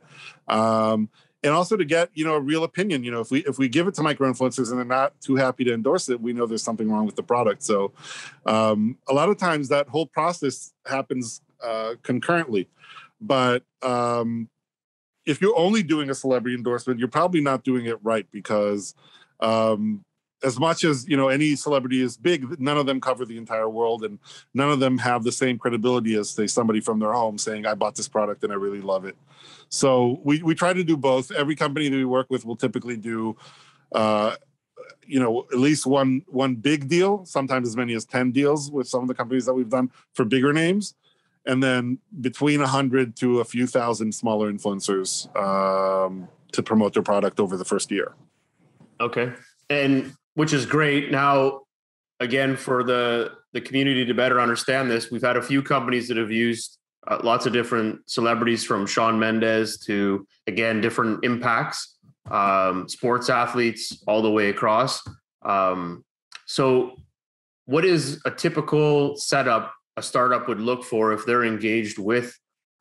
Um, and also to get you know a real opinion you know if we if we give it to micro influencers and they're not too happy to endorse it we know there's something wrong with the product. So um, a lot of times that whole process happens uh, concurrently. But um, if you're only doing a celebrity endorsement you're probably not doing it right because um, as much as you know any celebrity is big none of them cover the entire world and none of them have the same credibility as say somebody from their home saying i bought this product and i really love it so we, we try to do both. Every company that we work with will typically do, uh, you know, at least one one big deal, sometimes as many as 10 deals with some of the companies that we've done for bigger names. And then between a 100 to a few thousand smaller influencers um, to promote their product over the first year. Okay. And which is great. Now, again, for the, the community to better understand this, we've had a few companies that have used uh, lots of different celebrities from Shawn Mendes to again different impacts, um, sports athletes all the way across. Um, so, what is a typical setup a startup would look for if they're engaged with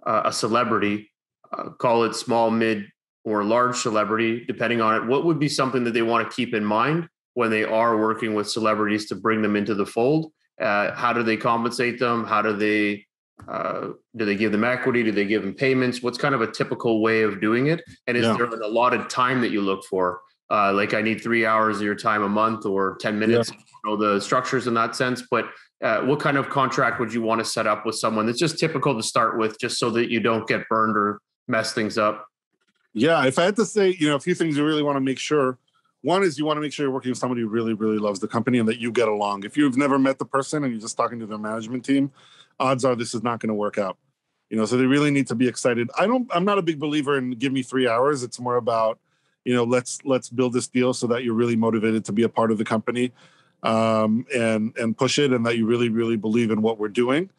uh, a celebrity? Uh, call it small, mid, or large celebrity, depending on it. What would be something that they want to keep in mind when they are working with celebrities to bring them into the fold? Uh, how do they compensate them? How do they uh, do they give them equity? Do they give them payments? What's kind of a typical way of doing it? And is yeah. there an allotted time that you look for? Uh, like I need three hours of your time a month or 10 minutes, yeah. you know, the structures in that sense. But uh, what kind of contract would you want to set up with someone that's just typical to start with, just so that you don't get burned or mess things up? Yeah, if I had to say, you know, a few things you really want to make sure. One is you want to make sure you're working with somebody who really, really loves the company and that you get along. If you've never met the person and you're just talking to their management team, odds are this is not going to work out. You know, so they really need to be excited. I don't. I'm not a big believer in give me three hours. It's more about, you know, let's let's build this deal so that you're really motivated to be a part of the company, um, and and push it, and that you really really believe in what we're doing.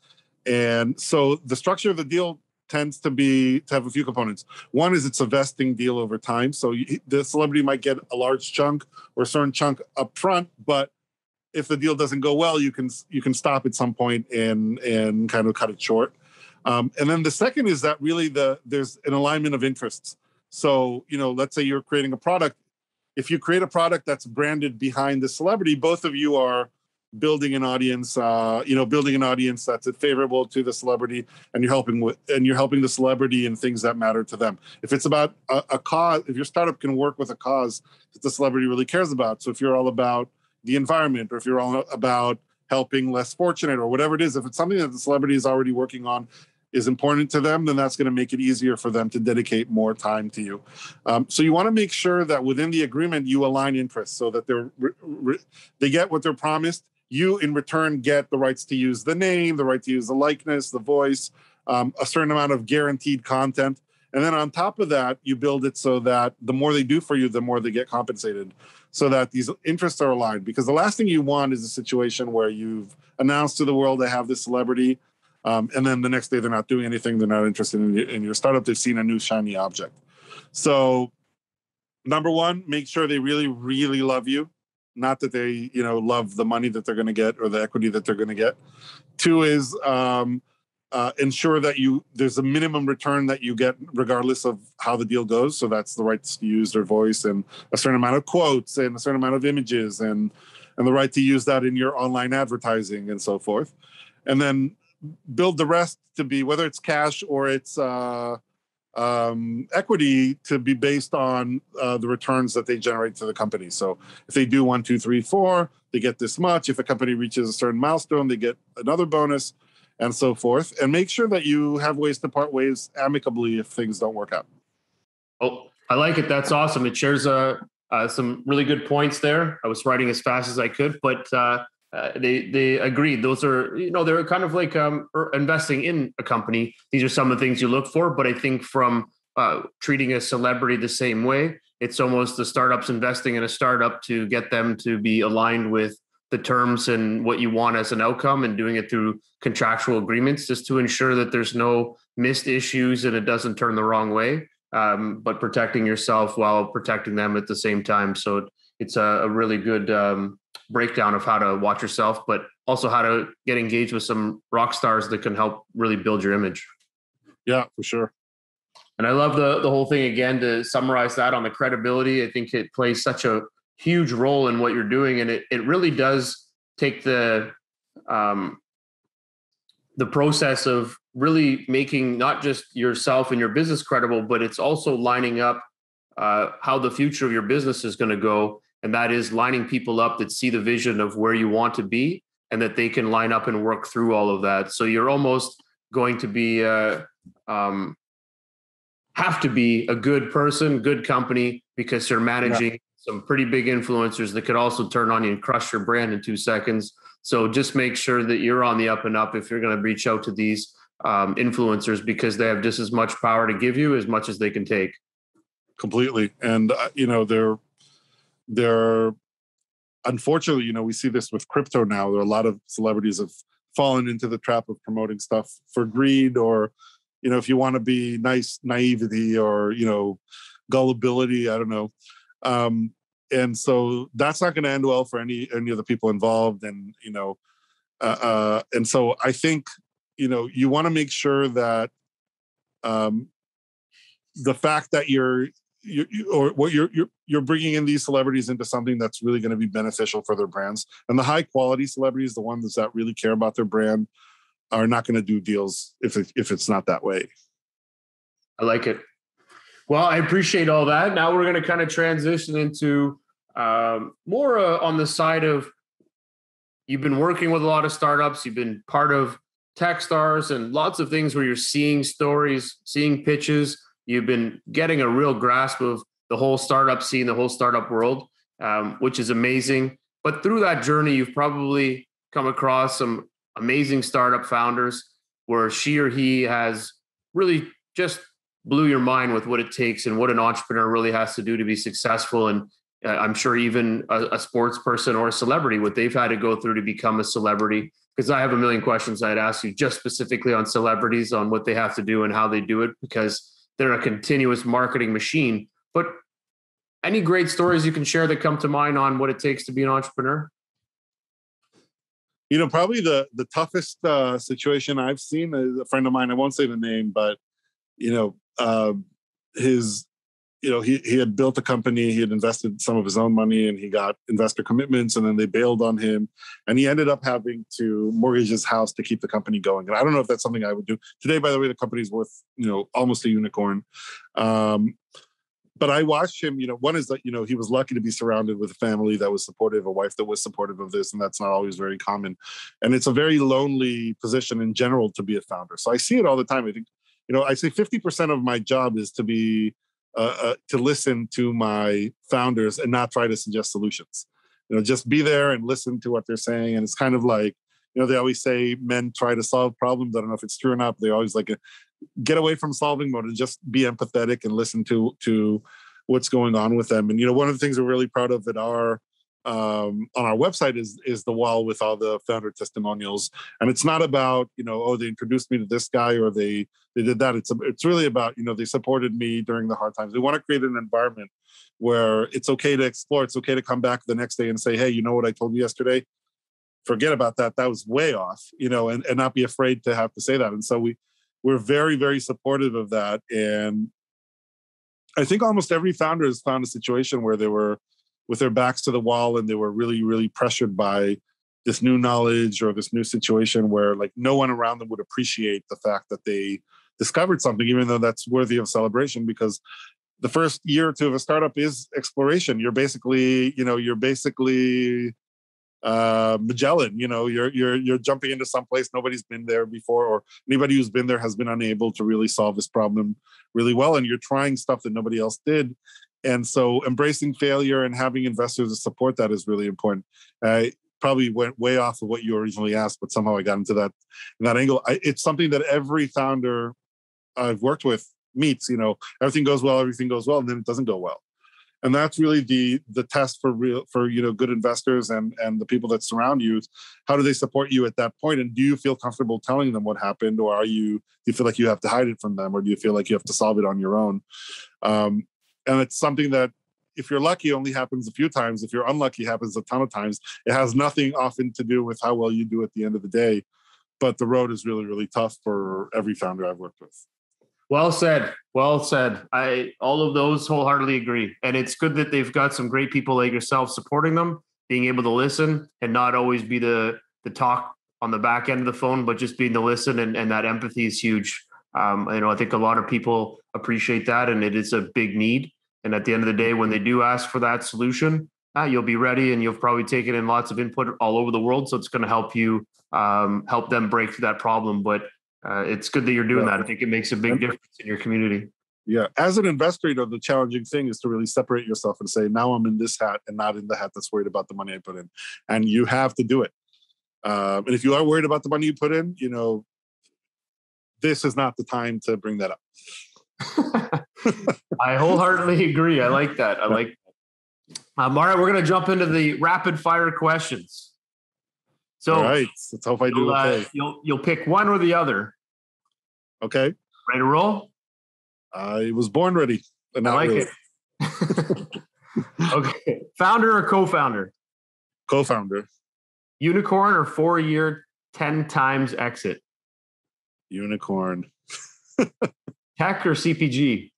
And so the structure of the deal tends to be to have a few components. One is it's a vesting deal over time. So you, the celebrity might get a large chunk or a certain chunk up front, but if the deal doesn't go well, you can you can stop at some point and and kind of cut it short. Um, and then the second is that really the there's an alignment of interests. So you know, let's say you're creating a product. If you create a product that's branded behind the celebrity, both of you are building an audience. Uh, you know, building an audience that's favorable to the celebrity, and you're helping with and you're helping the celebrity in things that matter to them. If it's about a, a cause, if your startup can work with a cause that the celebrity really cares about. So if you're all about the environment or if you're all about helping less fortunate or whatever it is, if it's something that the celebrity is already working on is important to them, then that's going to make it easier for them to dedicate more time to you. Um, so you want to make sure that within the agreement you align interests so that they're they get what they're promised. You in return get the rights to use the name, the right to use the likeness, the voice, um, a certain amount of guaranteed content. And then on top of that, you build it so that the more they do for you, the more they get compensated so that these interests are aligned. Because the last thing you want is a situation where you've announced to the world they have this celebrity, um, and then the next day they're not doing anything, they're not interested in, in your startup, they've seen a new shiny object. So, number one, make sure they really, really love you. Not that they, you know, love the money that they're going to get or the equity that they're going to get. Two is um, uh, ensure that you there's a minimum return that you get regardless of how the deal goes. So that's the rights to use their voice and a certain amount of quotes and a certain amount of images and and the right to use that in your online advertising and so forth. And then build the rest to be whether it's cash or it's uh, um, equity to be based on uh, the returns that they generate to the company. So if they do one, two, three, four, they get this much. If a company reaches a certain milestone, they get another bonus and so forth, and make sure that you have ways to part ways amicably if things don't work out. Oh, I like it. That's awesome. It shares uh, uh, some really good points there. I was writing as fast as I could, but uh, uh, they they agreed. Those are you know they're kind of like um, er, investing in a company. These are some of the things you look for. But I think from uh, treating a celebrity the same way, it's almost the startups investing in a startup to get them to be aligned with the terms and what you want as an outcome and doing it through contractual agreements just to ensure that there's no missed issues and it doesn't turn the wrong way um, but protecting yourself while protecting them at the same time. So it's a, a really good um, breakdown of how to watch yourself but also how to get engaged with some rock stars that can help really build your image. Yeah for sure. And i love the the whole thing again to summarize that on the credibility. I think it plays such a huge role in what you're doing and it, it really does take the um, the process of really making not just yourself and your business credible but it's also lining up uh, how the future of your business is going to go and that is lining people up that see the vision of where you want to be and that they can line up and work through all of that. So you're almost going to be uh, um, have to be a good person good company because you're managing some pretty big influencers that could also turn on you and crush your brand in two seconds. So just make sure that you're on the up and up if you're going to reach out to these um, influencers because they have just as much power to give you as much as they can take. Completely, and uh, you know they're they're unfortunately, you know, we see this with crypto now. There are a lot of celebrities have fallen into the trap of promoting stuff for greed or, you know, if you want to be nice naivety or you know gullibility. I don't know um, and so that's not going to end well for any any of the people involved and you know uh, uh, and so i think you know you want to make sure that um, the fact that you're you, you, or what you're, you're you're bringing in these celebrities into something that's really going to be beneficial for their brands and the high quality celebrities the ones that really care about their brand are not going to do deals if it, if it's not that way. I like it well, I appreciate all that. Now we're going to kind of transition into um, more uh, on the side of you've been working with a lot of startups, you've been part of Techstars and lots of things where you're seeing stories, seeing pitches. You've been getting a real grasp of the whole startup scene, the whole startup world, um, which is amazing. But through that journey, you've probably come across some amazing startup founders where she or he has really just blew your mind with what it takes and what an entrepreneur really has to do to be successful. And uh, I'm sure even a, a, sports person or a celebrity, what they've had to go through to become a celebrity. Because I have a million questions I'd ask you just specifically on celebrities, on what they have to do and how they do it, because they're a continuous marketing machine. But any great stories you can share that come to mind on what it takes to be an entrepreneur? You know, probably the the toughest uh, situation I've seen is a friend of mine. I won't say the name, but you know, uh, his you know he he had built a company he had invested some of his own money and he got investor commitments and then they bailed on him and he ended up having to mortgage his house to keep the company going. And i don't know if that's something i would do. Today by the way the company's worth you know almost a unicorn. Um, but i watched him you know one is that you know he was lucky to be surrounded with a family that was supportive a wife that was supportive of this and that's not always very common. And it's a very lonely position in general to be a founder. So i see it all the time. I think you know, I say 50% of my job is to be uh, uh, to listen to my founders and not try to suggest solutions. You know, just be there and listen to what they're saying. And it's kind of like, you know, they always say men try to solve problems. I don't know if it's true or not. But they always like get away from solving mode and just be empathetic and listen to to what's going on with them. And you know, one of the things we're really proud of at our um, on our website is is the wall with all the founder testimonials, and it's not about you know oh they introduced me to this guy or they they did that. It's it's really about you know they supported me during the hard times. We want to create an environment where it's okay to explore. It's okay to come back the next day and say, hey, you know what I told you yesterday? Forget about that. That was way off. You know, and and not be afraid to have to say that. And so we we're very very supportive of that. And I think almost every founder has found a situation where they were with their backs to the wall and they were really really pressured by this new knowledge or this new situation where like no one around them would appreciate the fact that they discovered something even though that's worthy of celebration because the first year or two of a startup is exploration you're basically you know you're basically uh, Magellan. You know, you're you're you're jumping into some place nobody's been there before, or anybody who's been there has been unable to really solve this problem really well, and you're trying stuff that nobody else did. And so, embracing failure and having investors to support that is really important. I probably went way off of what you originally asked, but somehow I got into that in that angle. I, it's something that every founder I've worked with meets. You know, everything goes well, everything goes well, and then it doesn't go well and that's really the the test for real for you know good investors and and the people that surround you how do they support you at that point and do you feel comfortable telling them what happened or are you do you feel like you have to hide it from them or do you feel like you have to solve it on your own um, and it's something that if you're lucky only happens a few times if you're unlucky happens a ton of times it has nothing often to do with how well you do at the end of the day but the road is really really tough for every founder i've worked with well said. Well said. I all of those wholeheartedly agree. And it's good that they've got some great people like yourself supporting them, being able to listen and not always be the the talk on the back end of the phone, but just being the listen and, and that empathy is huge. Um, you know, I think a lot of people appreciate that and it is a big need. And at the end of the day, when they do ask for that solution, uh, you'll be ready and you'll probably taken in lots of input all over the world. So it's going to help you um, help them break through that problem. But uh, it's good that you're doing yeah. that. I think it makes a big difference in your community. Yeah, as an investor, you know the challenging thing is to really separate yourself and say, now I'm in this hat and not in the hat that's worried about the money I put in, and you have to do it. Um, and if you are worried about the money you put in, you know, this is not the time to bring that up. I wholeheartedly agree. I like that. I like. Um, all right, we're going to jump into the rapid fire questions. So, all right, let's hope I do uh, okay. Uh, you'll you'll pick one or the other. Okay. Ready to roll? I was born ready. And I like really. it. okay. Founder or co-founder? Co-founder. Unicorn or four-year, ten times exit? Unicorn. Tech or CPG?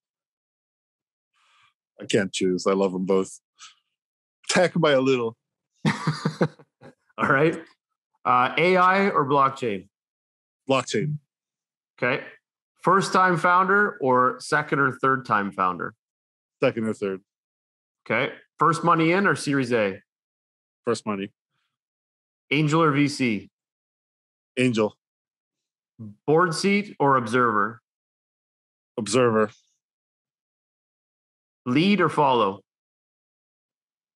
I can't choose. I love them both. Tech by a little. All right. Uh, AI or blockchain? Blockchain. Okay. First time founder or second or third time founder? Second or third. Okay. First money in or Series A? First money. Angel or VC? Angel. Board seat or observer? Observer. Lead or follow?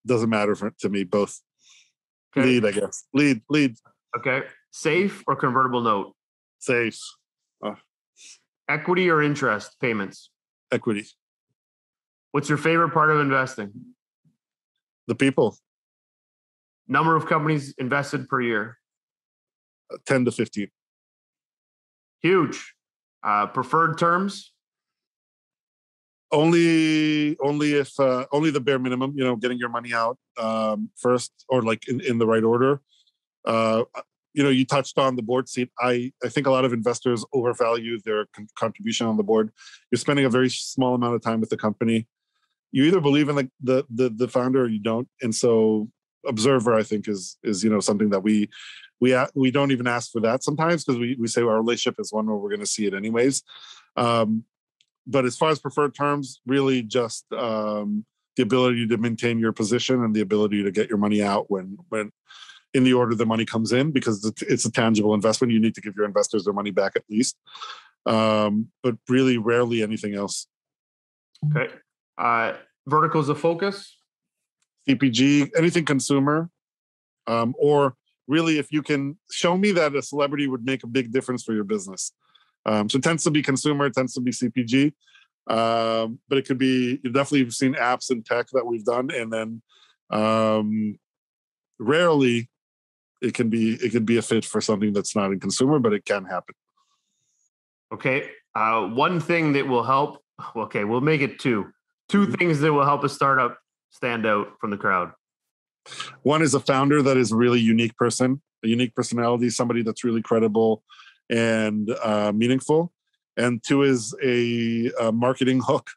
Doesn't matter for, to me, both. Okay. Lead, I guess. Lead, lead. Okay. Safe or convertible note? Safe. Uh, Equity or interest payments? Equity. What's your favorite part of investing? The people. Number of companies invested per year? Uh, 10 to 15. Huge. Uh, preferred terms? Only, only if uh, only the bare minimum. You know, getting your money out um, first, or like in, in the right order. Uh, you know, you touched on the board seat. I, I think a lot of investors overvalue their con- contribution on the board. You're spending a very small amount of time with the company. You either believe in the, the the the, founder or you don't. And so, observer, I think, is is you know something that we we we don't even ask for that sometimes because we we say our relationship is one where we're going to see it anyways. Um, but as far as preferred terms, really just um, the ability to maintain your position and the ability to get your money out when when in the order the money comes in because it's a tangible investment. You need to give your investors their money back at least, um, but really rarely anything else. Okay. Uh, verticals of focus? CPG, anything consumer, um, or really if you can show me that a celebrity would make a big difference for your business. Um, so it tends to be consumer, it tends to be CPG, um, but it could be You've definitely seen apps and tech that we've done, and then um, rarely it can be it can be a fit for something that's not in consumer, but it can happen. Okay. Uh, one thing that will help. Okay, we'll make it two. Two mm-hmm. things that will help a startup stand out from the crowd. One is a founder that is a really unique person, a unique personality, somebody that's really credible and uh, meaningful. And two is a, a, marketing hook.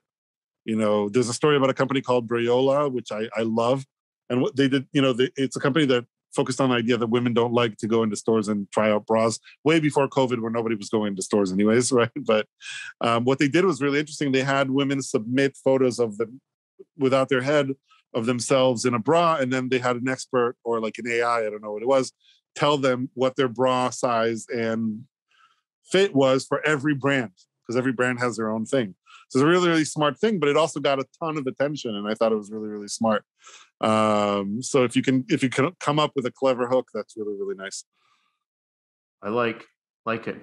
You know, there's a story about a company called Brayola, which I, I love. And what they did, you know, they, it's a company that focused on the idea that women don't like to go into stores and try out bras way before COVID, where nobody was going to stores anyways, right? But um, what they did was really interesting. They had women submit photos of them without their head of themselves in a bra, and then they had an expert or like an AI, I don't know what it was, tell them what their bra size and fit was for every brand because every brand has their own thing. So it's a really, really smart thing, but it also got a ton of attention, and I thought it was really, really smart. Um, so if you can, if you can come up with a clever hook, that's really, really nice. I like like it.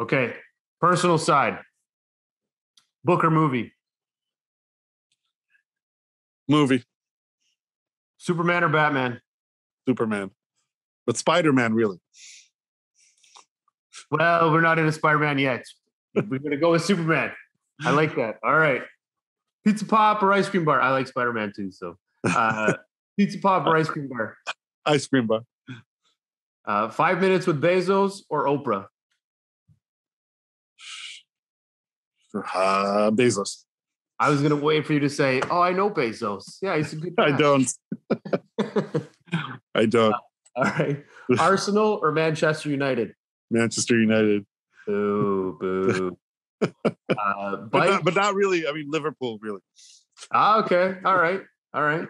Okay, personal side. Book or movie? Movie. Superman or Batman? Superman. But Spider Man, really. Well, we're not in a Spider Man yet. we're going to go with Superman. I like that. All right. Pizza Pop or ice cream bar? I like Spider Man too. So, uh, Pizza Pop or ice cream bar? Ice cream bar. Uh, five minutes with Bezos or Oprah? Uh, Bezos. I was gonna wait for you to say, "Oh, I know Bezos." Yeah, he's a good. Guy. I don't. I don't. Uh, all right, Arsenal or Manchester United? Manchester United. Boo, boo. uh, but, not, but not really. I mean, Liverpool, really. Ah, okay. All right. All right.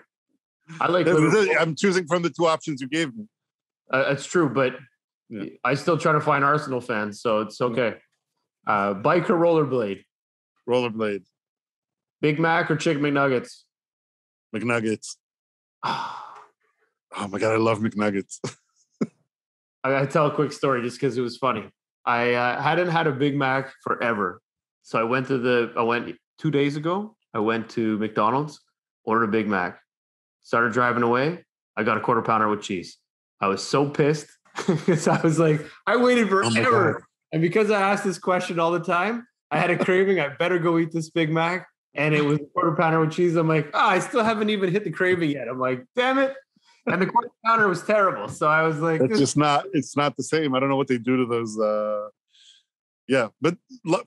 I like. I'm choosing from the two options you gave me. Uh, that's true, but yeah. I still try to find Arsenal fans, so it's okay. Uh, bike or rollerblade? Rollerblade. Big Mac or chicken McNuggets? McNuggets. oh my god, I love McNuggets. I gotta tell a quick story just because it was funny. I uh, hadn't had a Big Mac forever, so I went to the. I went two days ago. I went to McDonald's, ordered a Big Mac, started driving away. I got a quarter pounder with cheese. I was so pissed because I was like, I waited oh forever, oh and because I asked this question all the time, I had a craving. I better go eat this Big Mac and it was a quarter pounder with cheese. I'm like, oh, I still haven't even hit the craving yet. I'm like, damn it. And the quarter pounder was terrible. So I was like, it's just not, it's not the same. I don't know what they do to those. Uh, yeah. But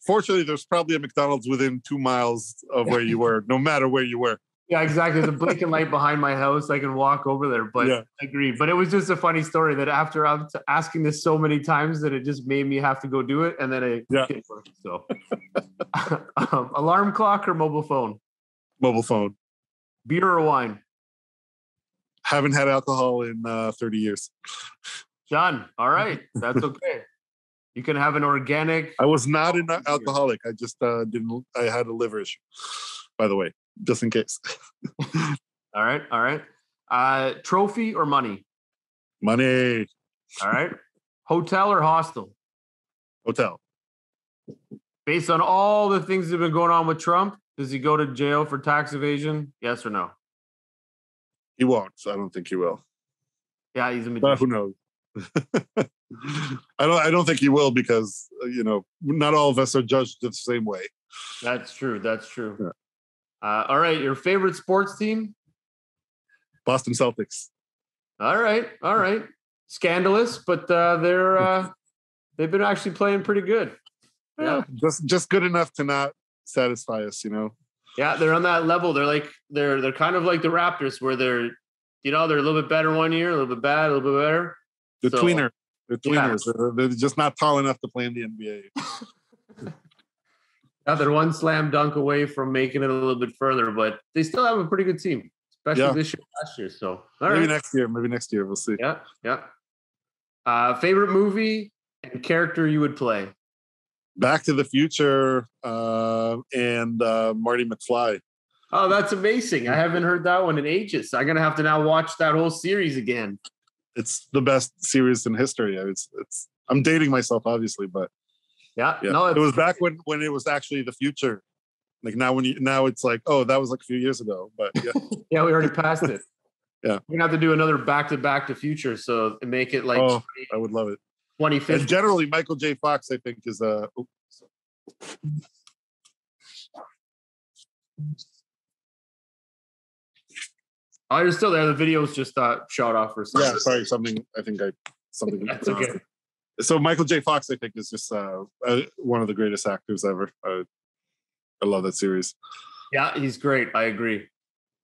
fortunately, there's probably a McDonald's within two miles of where you were, no matter where you were. Yeah, exactly. There's a blinking light behind my house. I can walk over there. But yeah. I agree. But it was just a funny story that after I'm asking this so many times that it just made me have to go do it. And then I yeah. So um, alarm clock or mobile phone? Mobile phone. Beer or wine? Haven't had alcohol in uh, 30 years. John, all right. That's okay. You can have an organic. I was not an alcoholic. I just uh, didn't. I had a liver issue. By the way, just in case. all right, all right. Uh, trophy or money? Money. All right. Hotel or hostel? Hotel. Based on all the things that have been going on with Trump, does he go to jail for tax evasion? Yes or no? He won't. So I don't think he will. Yeah, he's a magician. But who knows? I don't. I don't think he will because uh, you know not all of us are judged the same way. That's true. That's true. Yeah. Uh, all right, your favorite sports team? Boston Celtics. All right, all right. Scandalous, but uh, they're uh, they've been actually playing pretty good. Yeah. yeah, just just good enough to not satisfy us, you know. Yeah, they're on that level. They're like they're they're kind of like the Raptors, where they're you know they're a little bit better one year, a little bit bad, a little bit better. The so, tweener, the tweeners. Yeah. They're, they're just not tall enough to play in the NBA. Now they're one slam dunk away from making it a little bit further, but they still have a pretty good team, especially yeah. this year, last year. So maybe right. next year, maybe next year we'll see. Yeah, yeah. Uh, favorite movie and character you would play? Back to the Future uh, and uh, Marty McFly. Oh, that's amazing! I haven't heard that one in ages. I'm gonna have to now watch that whole series again. It's the best series in history. It's, it's I'm dating myself, obviously, but yeah, yeah. No, it was back when when it was actually the future. Like now, when you now it's like, oh, that was like a few years ago. But yeah, yeah, we already passed it. yeah, we're gonna have to do another back to back to future, so make it like. Oh, I would love it. Twenty fifty. And generally, Michael J. Fox, I think, is a. Uh, Oh, you're still there. The video's just uh, shot off for a second. Yeah, sorry. Something. I think I something. That's okay so Michael J. Fox, I think, is just uh, uh, one of the greatest actors ever. I, I love that series. Yeah, he's great. I agree.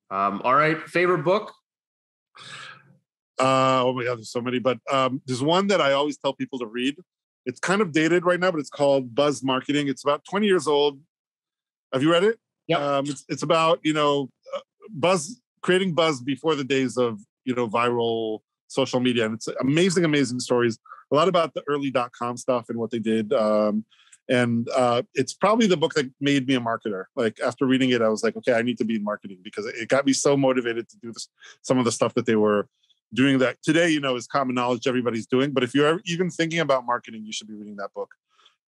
Um, all right, favorite book? Uh, oh my god, there's so many, but um, there's one that I always tell people to read. It's kind of dated right now, but it's called Buzz Marketing. It's about 20 years old. Have you read it? Yep. Um, it's, it's about, you know, uh, buzz, creating buzz before the days of, you know, viral social media. And it's amazing, amazing stories. A lot about the early dot com stuff and what they did. Um, and uh, it's probably the book that made me a marketer. Like after reading it, I was like, okay, I need to be in marketing because it got me so motivated to do this, some of the stuff that they were doing that today, you know, is common knowledge everybody's doing. But if you're even thinking about marketing, you should be reading that book.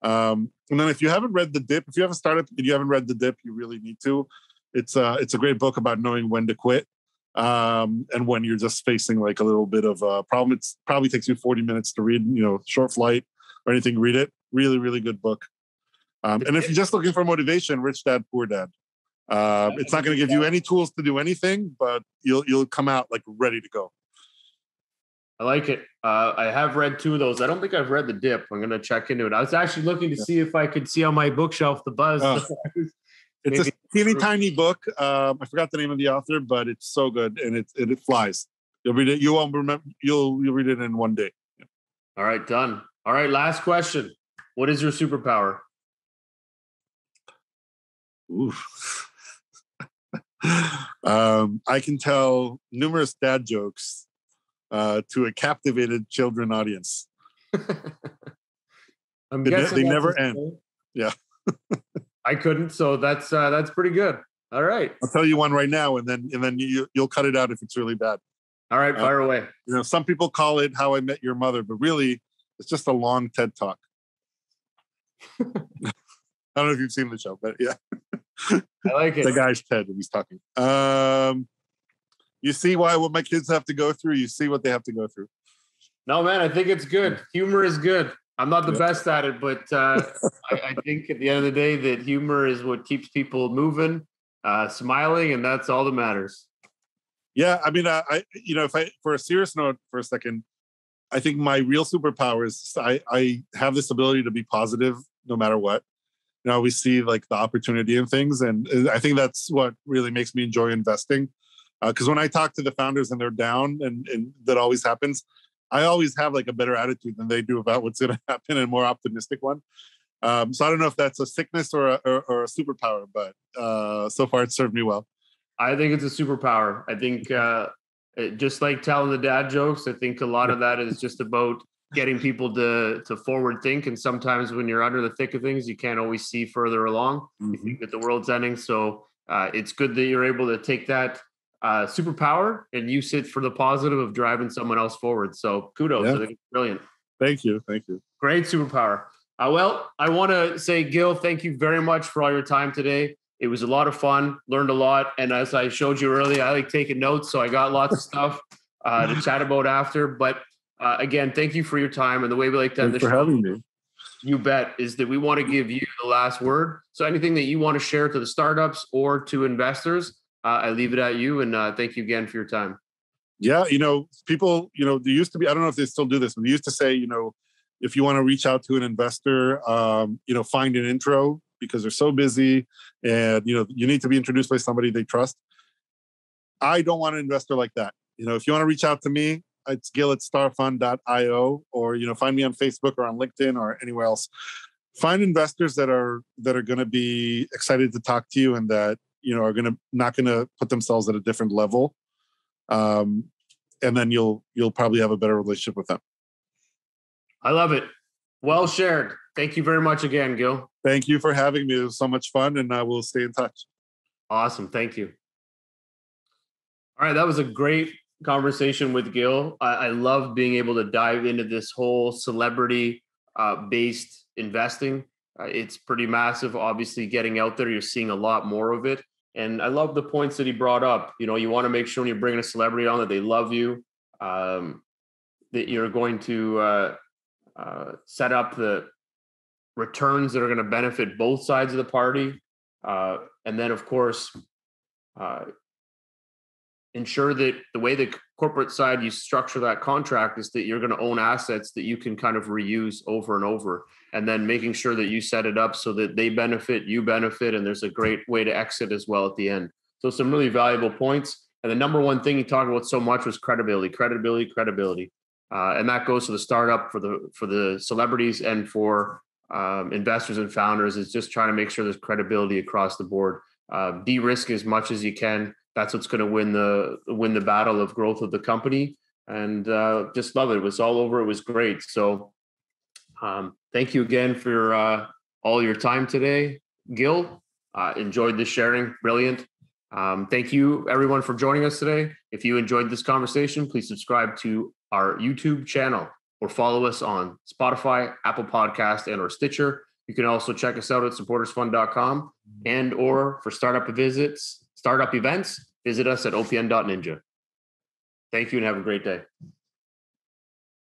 Um, and then if you haven't read The Dip, if you have a startup and you haven't read The Dip, you really need to. It's a, it's a great book about knowing when to quit um, and when you're just facing like a little bit of a problem. It's probably takes you 40 minutes to read, you know, short flight or anything, read it. Really, really good book. Um, and if you're just looking for motivation, Rich Dad Poor Dad. Uh, it's not going to give you any tools to do anything, but you'll you'll come out like ready to go. I like it. Uh, I have read two of those. I don't think I've read the Dip. I'm going to check into it. I was actually looking to yeah. see if I could see on my bookshelf the Buzz. Uh, it's a teeny tiny book. Um, I forgot the name of the author, but it's so good and it it, it flies. You'll read it. You won't remember. You'll you'll read it in one day. Yeah. All right, done. All right, last question. What is your superpower? Oof. um, I can tell numerous dad jokes uh, to a captivated children audience. I'm they, guessing they never end. Yeah. I couldn't, so that's uh, that's pretty good. All right. I'll tell you one right now, and then and then you you'll cut it out if it's really bad. All right, uh, fire uh, away. You know, some people call it "How I Met Your Mother," but really, it's just a long TED talk. I don't know if you've seen the show, but yeah. I like it. the guy's Ted when he's talking. Um, you see why what my kids have to go through. You see what they have to go through. No, man, I think it's good. Humor is good. I'm not the yeah. best at it, but uh, I, I, think at the end of the day that humor is what keeps people moving, uh, smiling, and that's all that matters. Yeah, I mean, I, I, you know, if I for a serious note for a second, I think my real superpower is I, I have this ability to be positive no matter what you know we see like the opportunity in things and uh, i think that's what really makes me enjoy investing because uh, when i talk to the founders and they're down and, and that always happens i always have like a better attitude than they do about what's going to happen and a more optimistic one. Um, so i don't know if that's a sickness or a, or, or a superpower but uh, so far it's served me well. I think it's a superpower. I think uh, just like telling the dad jokes i think a lot of that is just about getting people to to forward think and sometimes when you're under the thick of things you can't always see further along. Mm-hmm. you think that the world's ending so uh, it's good that you're able to take that uh, superpower and use it for the positive of driving someone else forward so kudos yeah. i think it's brilliant thank you thank you great superpower uh, well i want to say gil thank you very much for all your time today it was a lot of fun learned a lot and as i showed you earlier i like taking notes so i got lots of stuff uh, to chat about after but uh, again, thank you for your time and the way we like to end the for show. having me. You bet is that we want to give you the last word. So anything that you want to share to the startups or to investors, I leave it at you. And uh, thank you again for your time. Yeah, you know, people, you know, they used to be. I don't know if they still do this, but they used to say, you know, if you want to reach out to an investor, um, you know, find an intro because they're so busy, and you know, you need to be introduced by somebody they trust. I don't want an investor like that. You know, if you want to reach out to me, it's gil at starfund.io or you know find me on facebook or on linkedin or anywhere else find investors that are that are going to be excited to talk to you and that you know are going to not going to put themselves at a different level um, and then you'll you'll probably have a better relationship with them. I love it. Well shared. Thank you very much again gil. Thank you for having me. It was so much fun and i will stay in touch. Awesome. Thank you. All right. That was a great conversation with Gil. I, I love being able to dive into this whole celebrity uh, based investing. Uh, it's pretty massive. Obviously, getting out there, you're seeing a lot more of it. And I love the points that he brought up. You know, you want to make sure when you're bringing a celebrity on that they love you, um, that you're going to uh, uh, set up the returns that are going to benefit both sides of the party. Uh, and then, of course, uh, ensure that the way the corporate side you structure that contract is that you're going to own assets that you can kind of reuse over and over. And then making sure that you set it up so that they benefit you benefit and there's a great way to exit as well at the end. So some really valuable points. And the number one thing he talked about so much was credibility credibility credibility. Uh, and that goes to the startup for the for the celebrities and for um, investors and founders is just trying to make sure there's credibility across the board. Uh, de-risk as much as you can. That's what's going to win the win the battle of growth of the company. And uh, just love it. It was all over. It was great. So um, thank you again for uh, all your time today, Gil. Uh, enjoyed the sharing. Brilliant. Um, thank you, everyone, for joining us today. If you enjoyed this conversation, please subscribe to our YouTube channel or follow us on Spotify, Apple Podcast, and or Stitcher. You can also check us out at supportersfund.com and or for startup visits, startup events, visit us at opn.ninja. Thank you and have a great day.